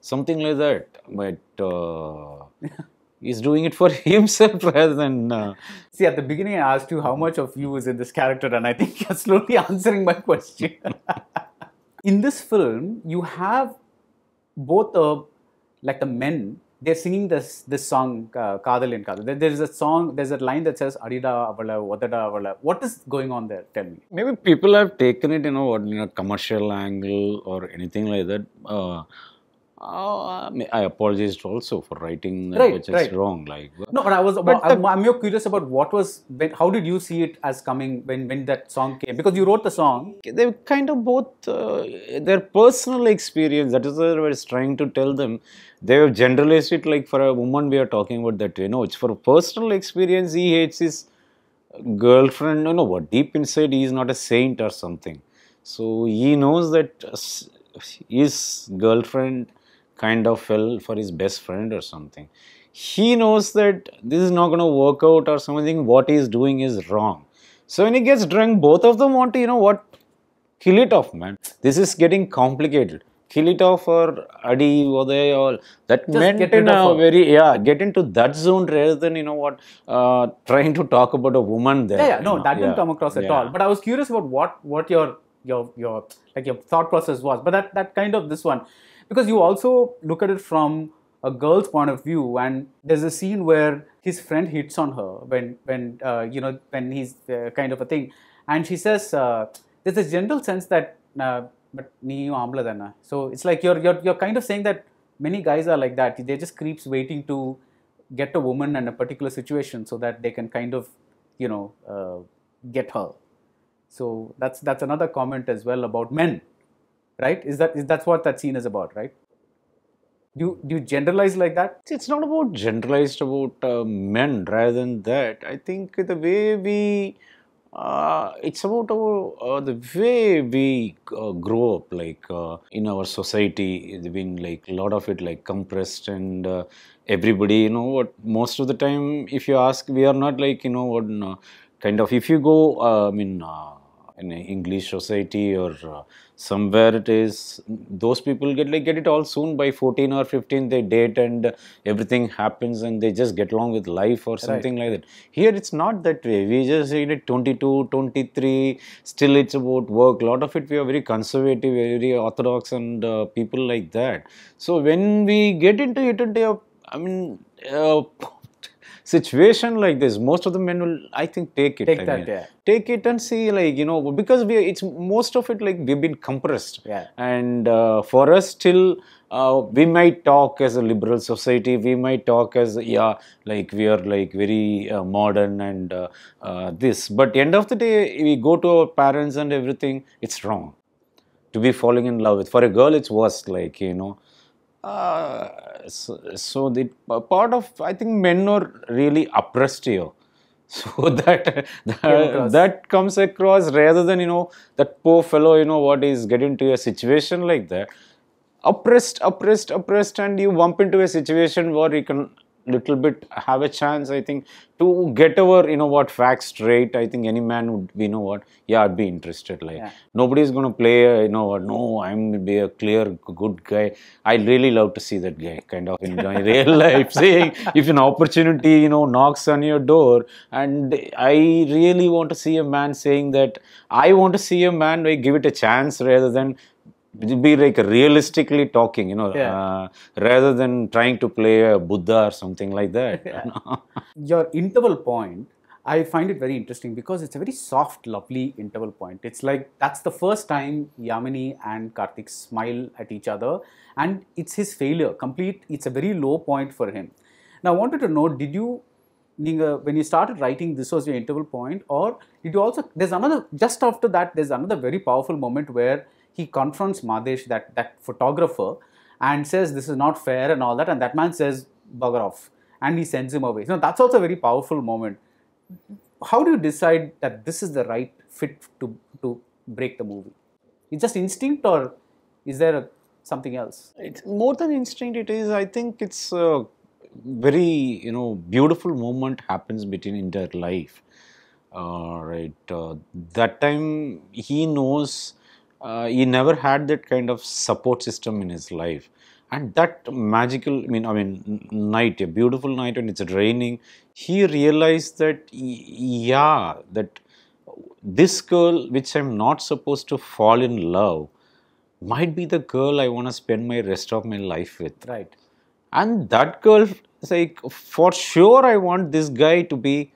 Speaker 3: something like that. But uh, he's doing it for himself rather than. Uh,
Speaker 2: See, at the beginning, I asked you how much of you is in this character, and I think you're slowly answering my question. in this film, you have both the like the men. They're singing this this song, uh, "Kadhal En Kadhal." There's a song. There's a line that says "Adida avala, wadada avala." What is going on there? Tell me.
Speaker 3: maybe people have taken it, you know, in a commercial angle or anything like that. Uh, uh, I apologized also for writing that,
Speaker 2: Right,
Speaker 3: which is
Speaker 2: right.
Speaker 3: wrong. Like,
Speaker 2: No, but I was.
Speaker 3: But
Speaker 2: I'm,
Speaker 3: the-
Speaker 2: I'm more curious about what was. When, how did you see it as coming when when that song came? Because you wrote the song.
Speaker 3: they kind of both uh, their personal experience. That is what I was trying to tell them. They have generalized it like for a woman we are talking about that. You know, it's for personal experience. He hates his girlfriend. You know what? Deep inside, he is not a saint or something. So he knows that uh, his girlfriend kind of fell for his best friend or something. He knows that this is not going to work out or something. What he is doing is wrong. So when he gets drunk, both of them want to, you know what, kill it off, man. This is getting complicated. Kill it off or Adi or they all that meant
Speaker 2: get
Speaker 3: in a very yeah get into that zone rather than you know what uh, trying to talk about a woman there.
Speaker 2: Yeah, yeah, no,
Speaker 3: know.
Speaker 2: that didn't
Speaker 3: Yeah,
Speaker 2: come across at
Speaker 3: yeah.
Speaker 2: all. But I was curious about what what your your your like your thought process was. But that that kind of this one, because you also look at it from a girl's point of view and there's a scene where his friend hits on her when when uh, you know when he's uh, kind of a thing. And she says uh, there's this general sense that uh, but dana so it's like you're, you're you're kind of saying that many guys are like that. They're just creeps waiting to get a woman in a particular situation so that they can kind of you know uh, get her. So that's that's another comment as well about men right is that is that's what that scene is about right do you, do you generalize like that
Speaker 3: it's not about generalized about uh, men rather than that i think the way we uh, it's about our, uh, the way we uh, grow up, like uh, in our society. It's been like a lot of it like compressed, and uh, everybody, you know, what most of the time, if you ask, we are not like you know what kind of. If you go, I mean. Uh, in English society or uh, somewhere it is, those people get like get it all soon by 14 or 15 they date and uh, everything happens and they just get along with life or something like that. Here it's not that way. We just you know 22, 23, still it's about work. A lot of it we are very conservative, very orthodox and uh, people like that. So when we get into it, into a, I mean. Uh, situation like this most of the men will i think take it
Speaker 2: Take
Speaker 3: I
Speaker 2: that,
Speaker 3: mean,
Speaker 2: yeah.
Speaker 3: take it and see like you know because we it's most of it like we've been compressed
Speaker 2: Yeah.
Speaker 3: and uh, for us still uh, we might talk as a liberal society we might talk as yeah like we are like very uh, modern and uh, uh, this but end of the day we go to our parents and everything it's wrong to be falling in love with for a girl it's worse like you know uh, so, so the uh, part of i think men are really oppressed here so that that, that comes across rather than you know that poor fellow you know what is getting to a situation like that. Oppressed oppressed oppressed and you bump into a situation where you can little bit have a chance i think to get over you know what facts straight. I think any man would you know what yeah i'd be interested. Like
Speaker 2: Yeah.
Speaker 3: nobody's going to play a, you know what no i'm be a clear good guy. I really love to see that guy kind of in my real life. Saying if an opportunity you know knocks on your door and i really want to see a man saying that i want to see a man like give it a chance rather than be like realistically talking you know
Speaker 2: Yeah.
Speaker 3: uh, rather than trying to play a buddha or something like that know.
Speaker 2: your interval point i find it very interesting because it's a very soft lovely interval point it's like that's the first time yamini and karthik smile at each other and it's his failure complete it's a very low point for him now i wanted to know did you when you started writing this was your interval point or did you also there's another just after that there's another very powerful moment where he confronts madesh that that photographer and says this is not fair and all that and that man says bugger off and he sends him away. Now that's also a very powerful moment. How do you decide that this is the right fit to to break the movie? Is just instinct or is there a, something else?
Speaker 3: it's more than instinct it is i think it's a very you know beautiful moment happens between in their life uh, right uh, that time he knows uh, he never had that kind of support system in his life and that magical i mean i mean night a beautiful night when it's raining he realized that yeah that this girl which i'm not supposed to fall in love might be the girl I want to spend my rest of my life with.
Speaker 2: Right.
Speaker 3: And that girl is like, for sure, I want this guy to be,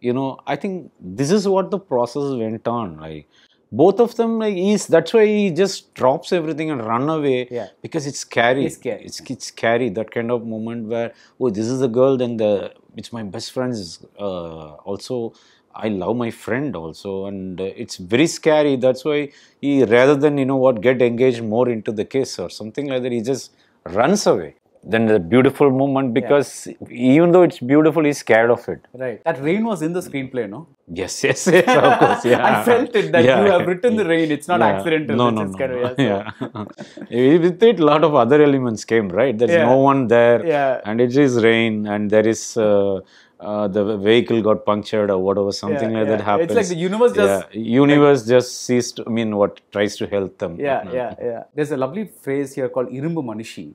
Speaker 3: you know, I think this is what the process went on. Like, both of them, like, he's, that's why he just drops everything and run away
Speaker 2: Yeah.
Speaker 3: because it's scary.
Speaker 2: It's scary.
Speaker 3: It's, it's scary. That kind of moment where, oh, this is the girl, then the, it's my best friend is uh, also I love my friend also, and uh, it's very scary. That's why he, rather than you know what, get engaged more into the case or something like that, he just runs away. Then the beautiful moment because even though it's beautiful, he's scared of it.
Speaker 2: Right. That rain was in the screenplay, no?
Speaker 3: Yes, yes, yes, of course. Yeah,
Speaker 2: I felt it that
Speaker 3: Yeah.
Speaker 2: you have written the rain. It's not
Speaker 3: Yeah.
Speaker 2: accidental.
Speaker 3: No, no,
Speaker 2: just
Speaker 3: no.
Speaker 2: kind of- yeah,
Speaker 3: yeah. With it, a lot of other elements came, right? There's
Speaker 2: Yeah.
Speaker 3: no one there,
Speaker 2: Yeah.
Speaker 3: and it is rain, and there is uh, uh, the vehicle got punctured or whatever, something
Speaker 2: Yeah,
Speaker 3: like that happens.
Speaker 2: It's like the universe just-
Speaker 3: yeah. universe just ceased. I mean, what tries to help them.
Speaker 2: yeah yeah yeah there's a lovely phrase here called irumbu manishi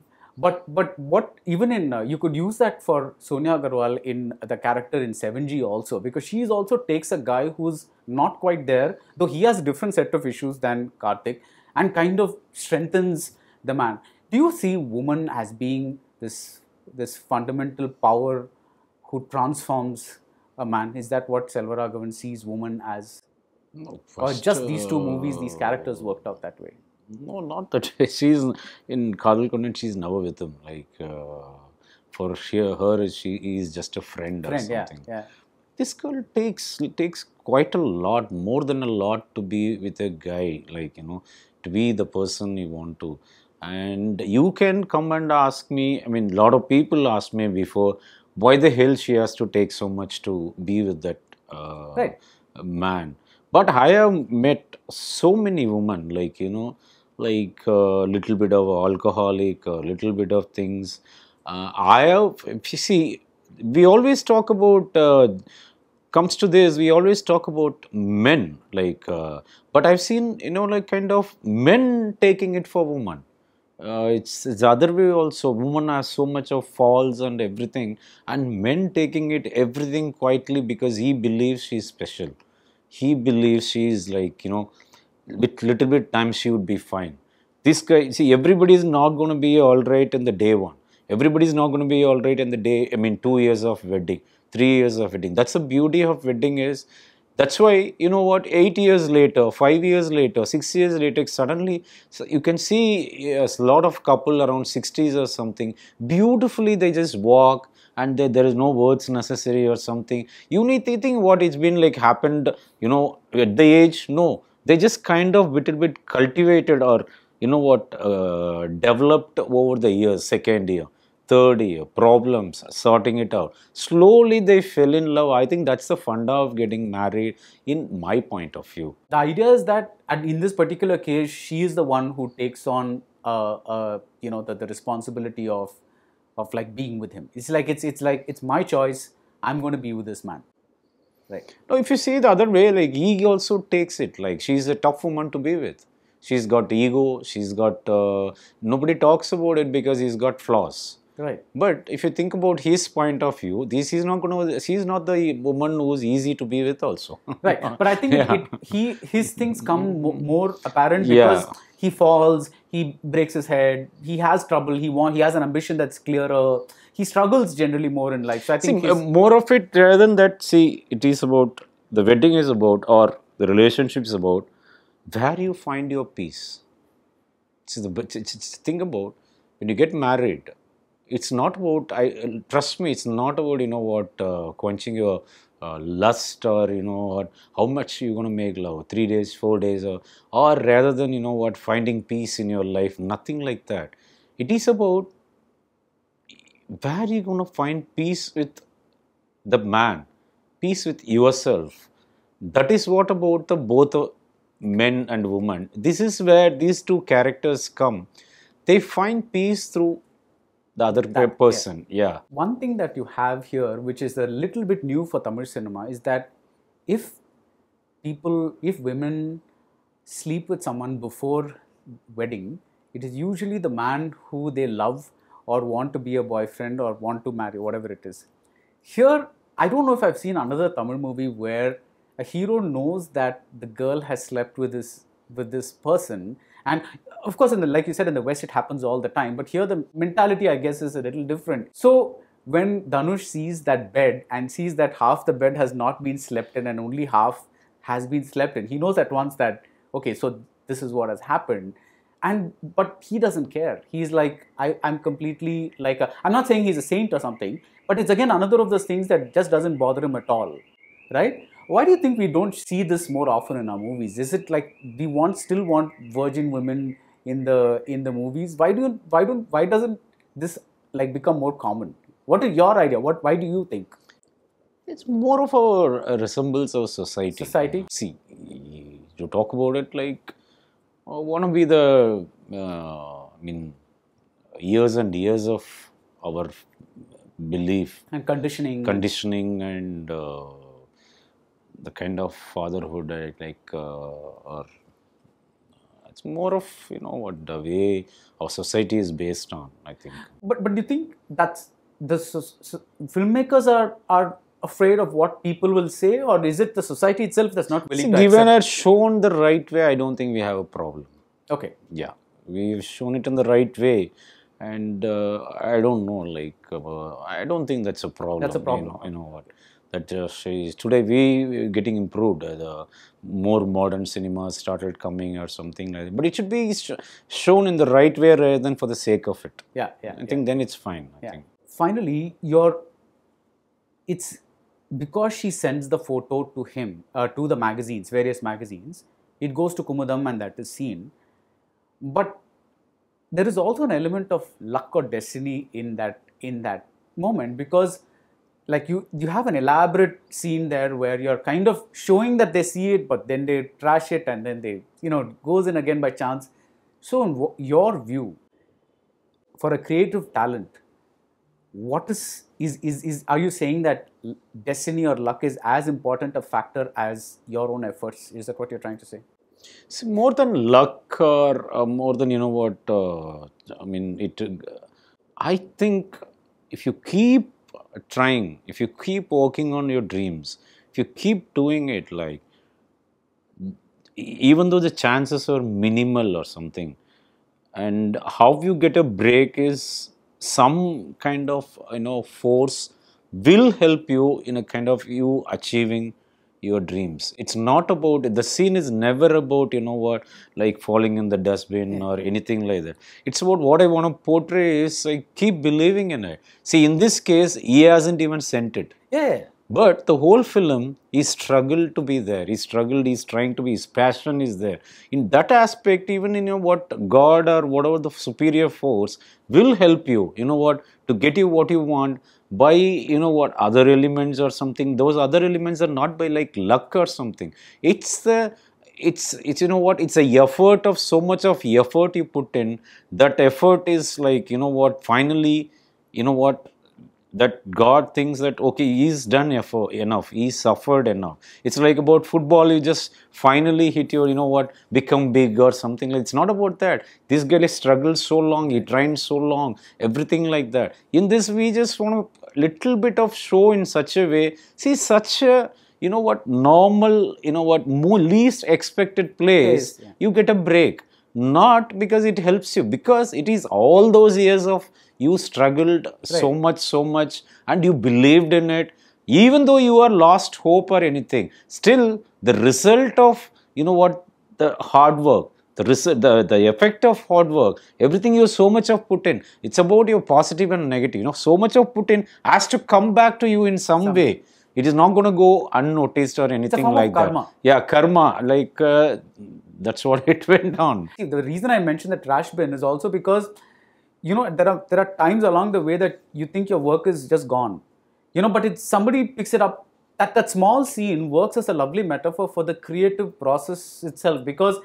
Speaker 2: but but what even in uh, you could use that for sonia agarwal in the character in 7g also because she also takes a guy who's not quite there though he has a different set of issues than karthik and kind of strengthens the man. Do you see woman as being this this fundamental power who transforms a man? Is that what selvaraghavan sees woman as?
Speaker 3: No,
Speaker 2: or
Speaker 3: first,
Speaker 2: just these two movies these
Speaker 3: uh,
Speaker 2: characters worked out that way
Speaker 3: No, not that. She's in Kaadhal Kondein. She's never with him. Like uh, for she, her, she is just a friend, or
Speaker 2: friend yeah
Speaker 3: something.
Speaker 2: yeah
Speaker 3: This girl takes takes quite a lot, more than a lot, to be with a guy. Like you know, to be the person you want to. And you can come and ask me. I mean, a lot of people asked me before, why the hell she has to take so much to be with that. Uh,
Speaker 2: Right.
Speaker 3: man. But I have met so many women, like you know, like a little bit of alcoholic, a little bit of things. Uh, I have, you see, we always talk about. Uh, comes to this, we always talk about men, like, uh, but I've seen, you know, like kind of men taking it for women. Uh, it's, it's the other way also. women has so much of falls and everything, and men taking it everything quietly because he believes she's special. He believes she's like, you know, with little bit time she would be fine. This guy, see, everybody is not going to be all right in the day one. Everybody is not going to be all right in the day. I mean, two years of wedding, three years of wedding. That's the beauty of wedding is. That's why you know what. Eight years later, five years later, six years later, suddenly so you can see a lot of couple around sixties or something. Beautifully, they just walk and they, there is no words necessary or something. You need to think what it's been like happened. You know, at the age, no, they just kind of little bit cultivated or you know what uh, developed over the years. Second year third year, problems, sorting it out. Slowly they fell in love. I think that's the funda of getting married, in my point of view.
Speaker 2: The idea is that, and in this particular case, she is the one who takes on, uh, uh, you know, the, the responsibility of, of like being with him. It's like it's it's like it's my choice. I'm going to be with this man, right?
Speaker 3: No, if you see the other way, like he also takes it. Like she's a tough woman to be with. She's got ego. She's got uh, nobody talks about it because he's got flaws.
Speaker 2: Right.
Speaker 3: But if you think about his point of view, this is not going to. She's not the woman who's easy to be with, also.
Speaker 2: Right. But I think
Speaker 3: Yeah.
Speaker 2: it, he his things come more apparent
Speaker 3: Yeah.
Speaker 2: because he falls, he breaks his head, he has trouble, he want, he has an ambition that's clearer. He struggles generally more in life. So I
Speaker 3: See,
Speaker 2: think
Speaker 3: uh, more of it rather than that. See, it is about the wedding is about, or the relationship is about where you find your peace. See, the but it's- it's- think about when you get married. It's not about. I trust me. It's not about you know what uh, quenching your uh, lust or you know what how much you're gonna make love. Three days, four days, or or rather than you know what finding peace in your life. Nothing like that. It is about where you're going to find peace with the man peace with yourself that is what about the both men and women this is where these two characters come they find peace through the other
Speaker 2: That, yeah.
Speaker 3: person yeah.
Speaker 2: one thing that you have here, which is a little bit new for Tamil cinema, is that if people, if women sleep with someone before wedding, it is usually the man who they love or want to be a boyfriend or want to marry, whatever it is. Here, I don't know if I've seen another Tamil movie where a hero knows that the girl has slept with this with this person, and of course, in the like you said in the West, it happens all the time. But here, the mentality, I guess, is a little different. So when Dhanush sees that bed and sees that half the bed has not been slept in and only half has been slept in, he knows at once that okay, so this is what has happened and but he doesn't care he's like I, i'm completely like i'm not saying he's a saint or something but it's again another of those things that just doesn't bother him at all right why do you think we don't see this more often in our movies? Is it like we want still want virgin women in the in the movies? Why do you, why don't why doesn't this like become more common? What is your idea? What why do you think?
Speaker 3: It's more of a, a resembles of society.
Speaker 2: Society?
Speaker 3: See, you talk about it like uh, want to be the, uh, I mean, years and years of our belief,
Speaker 2: and conditioning.
Speaker 3: conditioning, and uh, the kind of fatherhood, uh, like, uh, or it's more of you know what the way our society is based on. I think.
Speaker 2: But but do you think that's the so- so- filmmakers are are afraid of what people will say, or is it the society itself that's not willing
Speaker 3: See,
Speaker 2: to
Speaker 3: given
Speaker 2: accept?
Speaker 3: are shown the right way, I don't think we have a problem.
Speaker 2: Okay,
Speaker 3: yeah we've shown it in the right way and uh, i don't know like uh, i don't think that's a problem
Speaker 2: That's a problem.
Speaker 3: you know, you know what that just is today we getting improved uh, the more modern cinemas started coming or something like that but it should be sh- shown in the right way rather than for the sake of it
Speaker 2: yeah, yeah.
Speaker 3: i think then it's fine i
Speaker 2: yeah.
Speaker 3: think
Speaker 2: Finally, your it's because she sends the photo to him uh, to the magazines, various magazines. It goes to Kumudam, and that is seen. But there is also an element of luck or destiny in that in that moment because like you you have an elaborate scene there where you're kind of showing that they see it but then they trash it and then they you know goes in again by chance so in your view for a creative talent what is is is, is are you saying that destiny or luck is as important a factor as your own efforts is that what you're trying to say
Speaker 3: more than luck or uh, more than, you know what, uh, I mean, it. I think if you keep trying, if you keep working on your dreams, if you keep doing it, like, even though the chances are minimal or something, and how you get a break is some kind of, you know, force will help you in a kind of you achieving your dreams. It's not about the scene is never about you know what like falling in the dustbin or anything like that. It's about what I want to portray is I keep believing in it. See, in this case, he hasn't even sent it.
Speaker 2: yeah
Speaker 3: But the whole film, he struggled to be there. He struggled, he's trying to be, his passion is there. In that aspect, even in you know, what God or whatever the superior force will help you, you know what, to get you what you want by, you know what, other elements or something. Those other elements are not by like luck or something. It's the it's it's you know what it's a effort of so much of effort you put in that effort is like you know what finally you know what that God thinks that okay, he's done enough, he's suffered enough. It's like about football, you just finally hit your, you know what, become big or something. It's not about that. This guy struggled so long, he trained so long, everything like that. In this, we just want a little bit of show in such a way. See, such a you know what normal, you know what more least expected place,
Speaker 2: Place, yeah.
Speaker 3: you get a break not because it helps you because it is all those years of you struggled so much so much and you believed in it. Even though you are lost hope or anything still the result of you know what the hard work the result the, the effect of hard work everything you so much of put in it's about your positive and negative. You know so much of put in has to come back to you in some, way. it is not going to go unnoticed or anything like that.
Speaker 2: karma.
Speaker 3: yeah karma like uh, that's what it went on
Speaker 2: See, the reason I mentioned the trash bin is also because, you know, there are there are times along the way that you think your work is just gone, you know, but it's somebody picks it up. That that small scene works as a lovely metaphor for the creative process itself because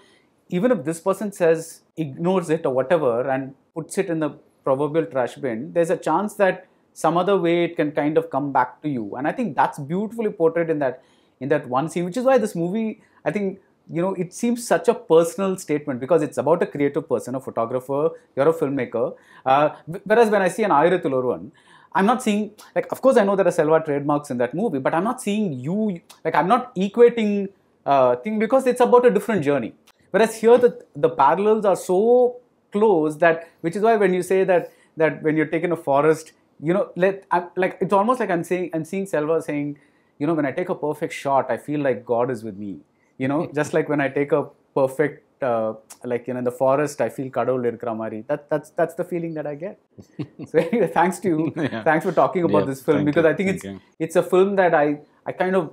Speaker 2: even if this person says ignores it or whatever and puts it in the proverbial trash bin, there's a chance that some other way it can kind of come back to you, and I think that's beautifully portrayed in that in that one scene, which is why this movie, I think you know it seems such a personal statement because it's about a creative person a photographer you're a filmmaker. Uh, whereas when i see an aayirathil oruvan i'm not seeing like of course i know there are selva trademarks in that movie but i'm not seeing you like i'm not equating uh, thing because it's about a different journey. Whereas here the, the parallels are so close that which is why when you say that that when you're taking a forest you know let I'm, like it's almost like i'm saying i'm seeing selva saying you know when i take a perfect shot i feel like god is with me you know just like when i take a perfect uh, like you know in the forest i feel kadavul irukra mari that that's that's the feeling that i get. So anyway thanks to you.
Speaker 3: Yeah.
Speaker 2: thanks for talking about
Speaker 3: Yeah,
Speaker 2: this film because
Speaker 3: you,
Speaker 2: i think
Speaker 3: thank
Speaker 2: it's
Speaker 3: you.
Speaker 2: it's a film that i i kind of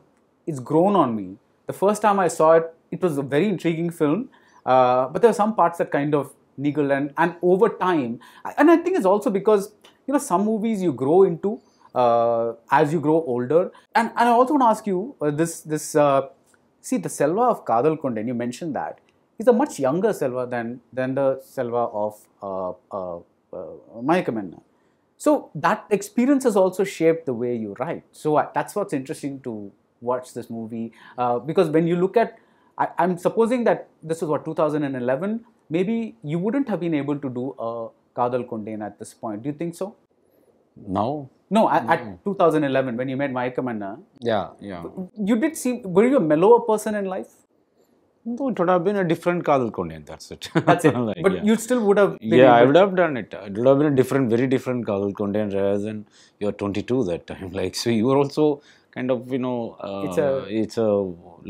Speaker 2: it's grown on me. The first time i saw it it was a very intriguing film uh, but there are some parts that kind of niggle and and over time and i think it's also because you know some movies you grow into uh, as you grow older. And, and i also want to ask you uh, this this uh, see the selva of kadal konde and you mentioned that he's a much younger selva than than the selva of uh, uh, uh. So that experience has also shaped the way you write. So I, that's what's interesting to watch this movie uh, because when you look at, I, I'm supposing that this was what 2011. Maybe you wouldn't have been able to do a Kaadhal Kondein at this point. Do you think so?
Speaker 3: now
Speaker 2: No, at, at 2011 when you met Mayakkam Enna,
Speaker 3: yeah yeah
Speaker 2: you did seem. Were you a mellower person in life?
Speaker 3: no, it would have been a different kaadhal kondein that's it
Speaker 2: That's it.
Speaker 3: Like,
Speaker 2: but
Speaker 3: yeah.
Speaker 2: you still would have. Been
Speaker 3: yeah, I would have done it. It would have been a different, very different Kaadhal Kondein rather than you're 22 that time. Like, so you were also kind of, you know, uh,
Speaker 2: It's a-
Speaker 3: it's a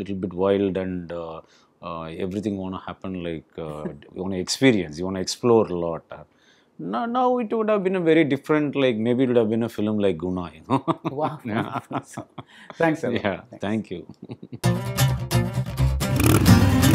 Speaker 3: little bit wild and uh, uh, everything want to happen like uh, you want to experience, you want to explore a lot. Now, now it would have been a very different, like maybe it would have been a film like Guna, you know.
Speaker 2: Wow.
Speaker 3: yeah.
Speaker 2: Thanks, Selva.
Speaker 3: yeah.
Speaker 2: Thanks.
Speaker 3: Thank you.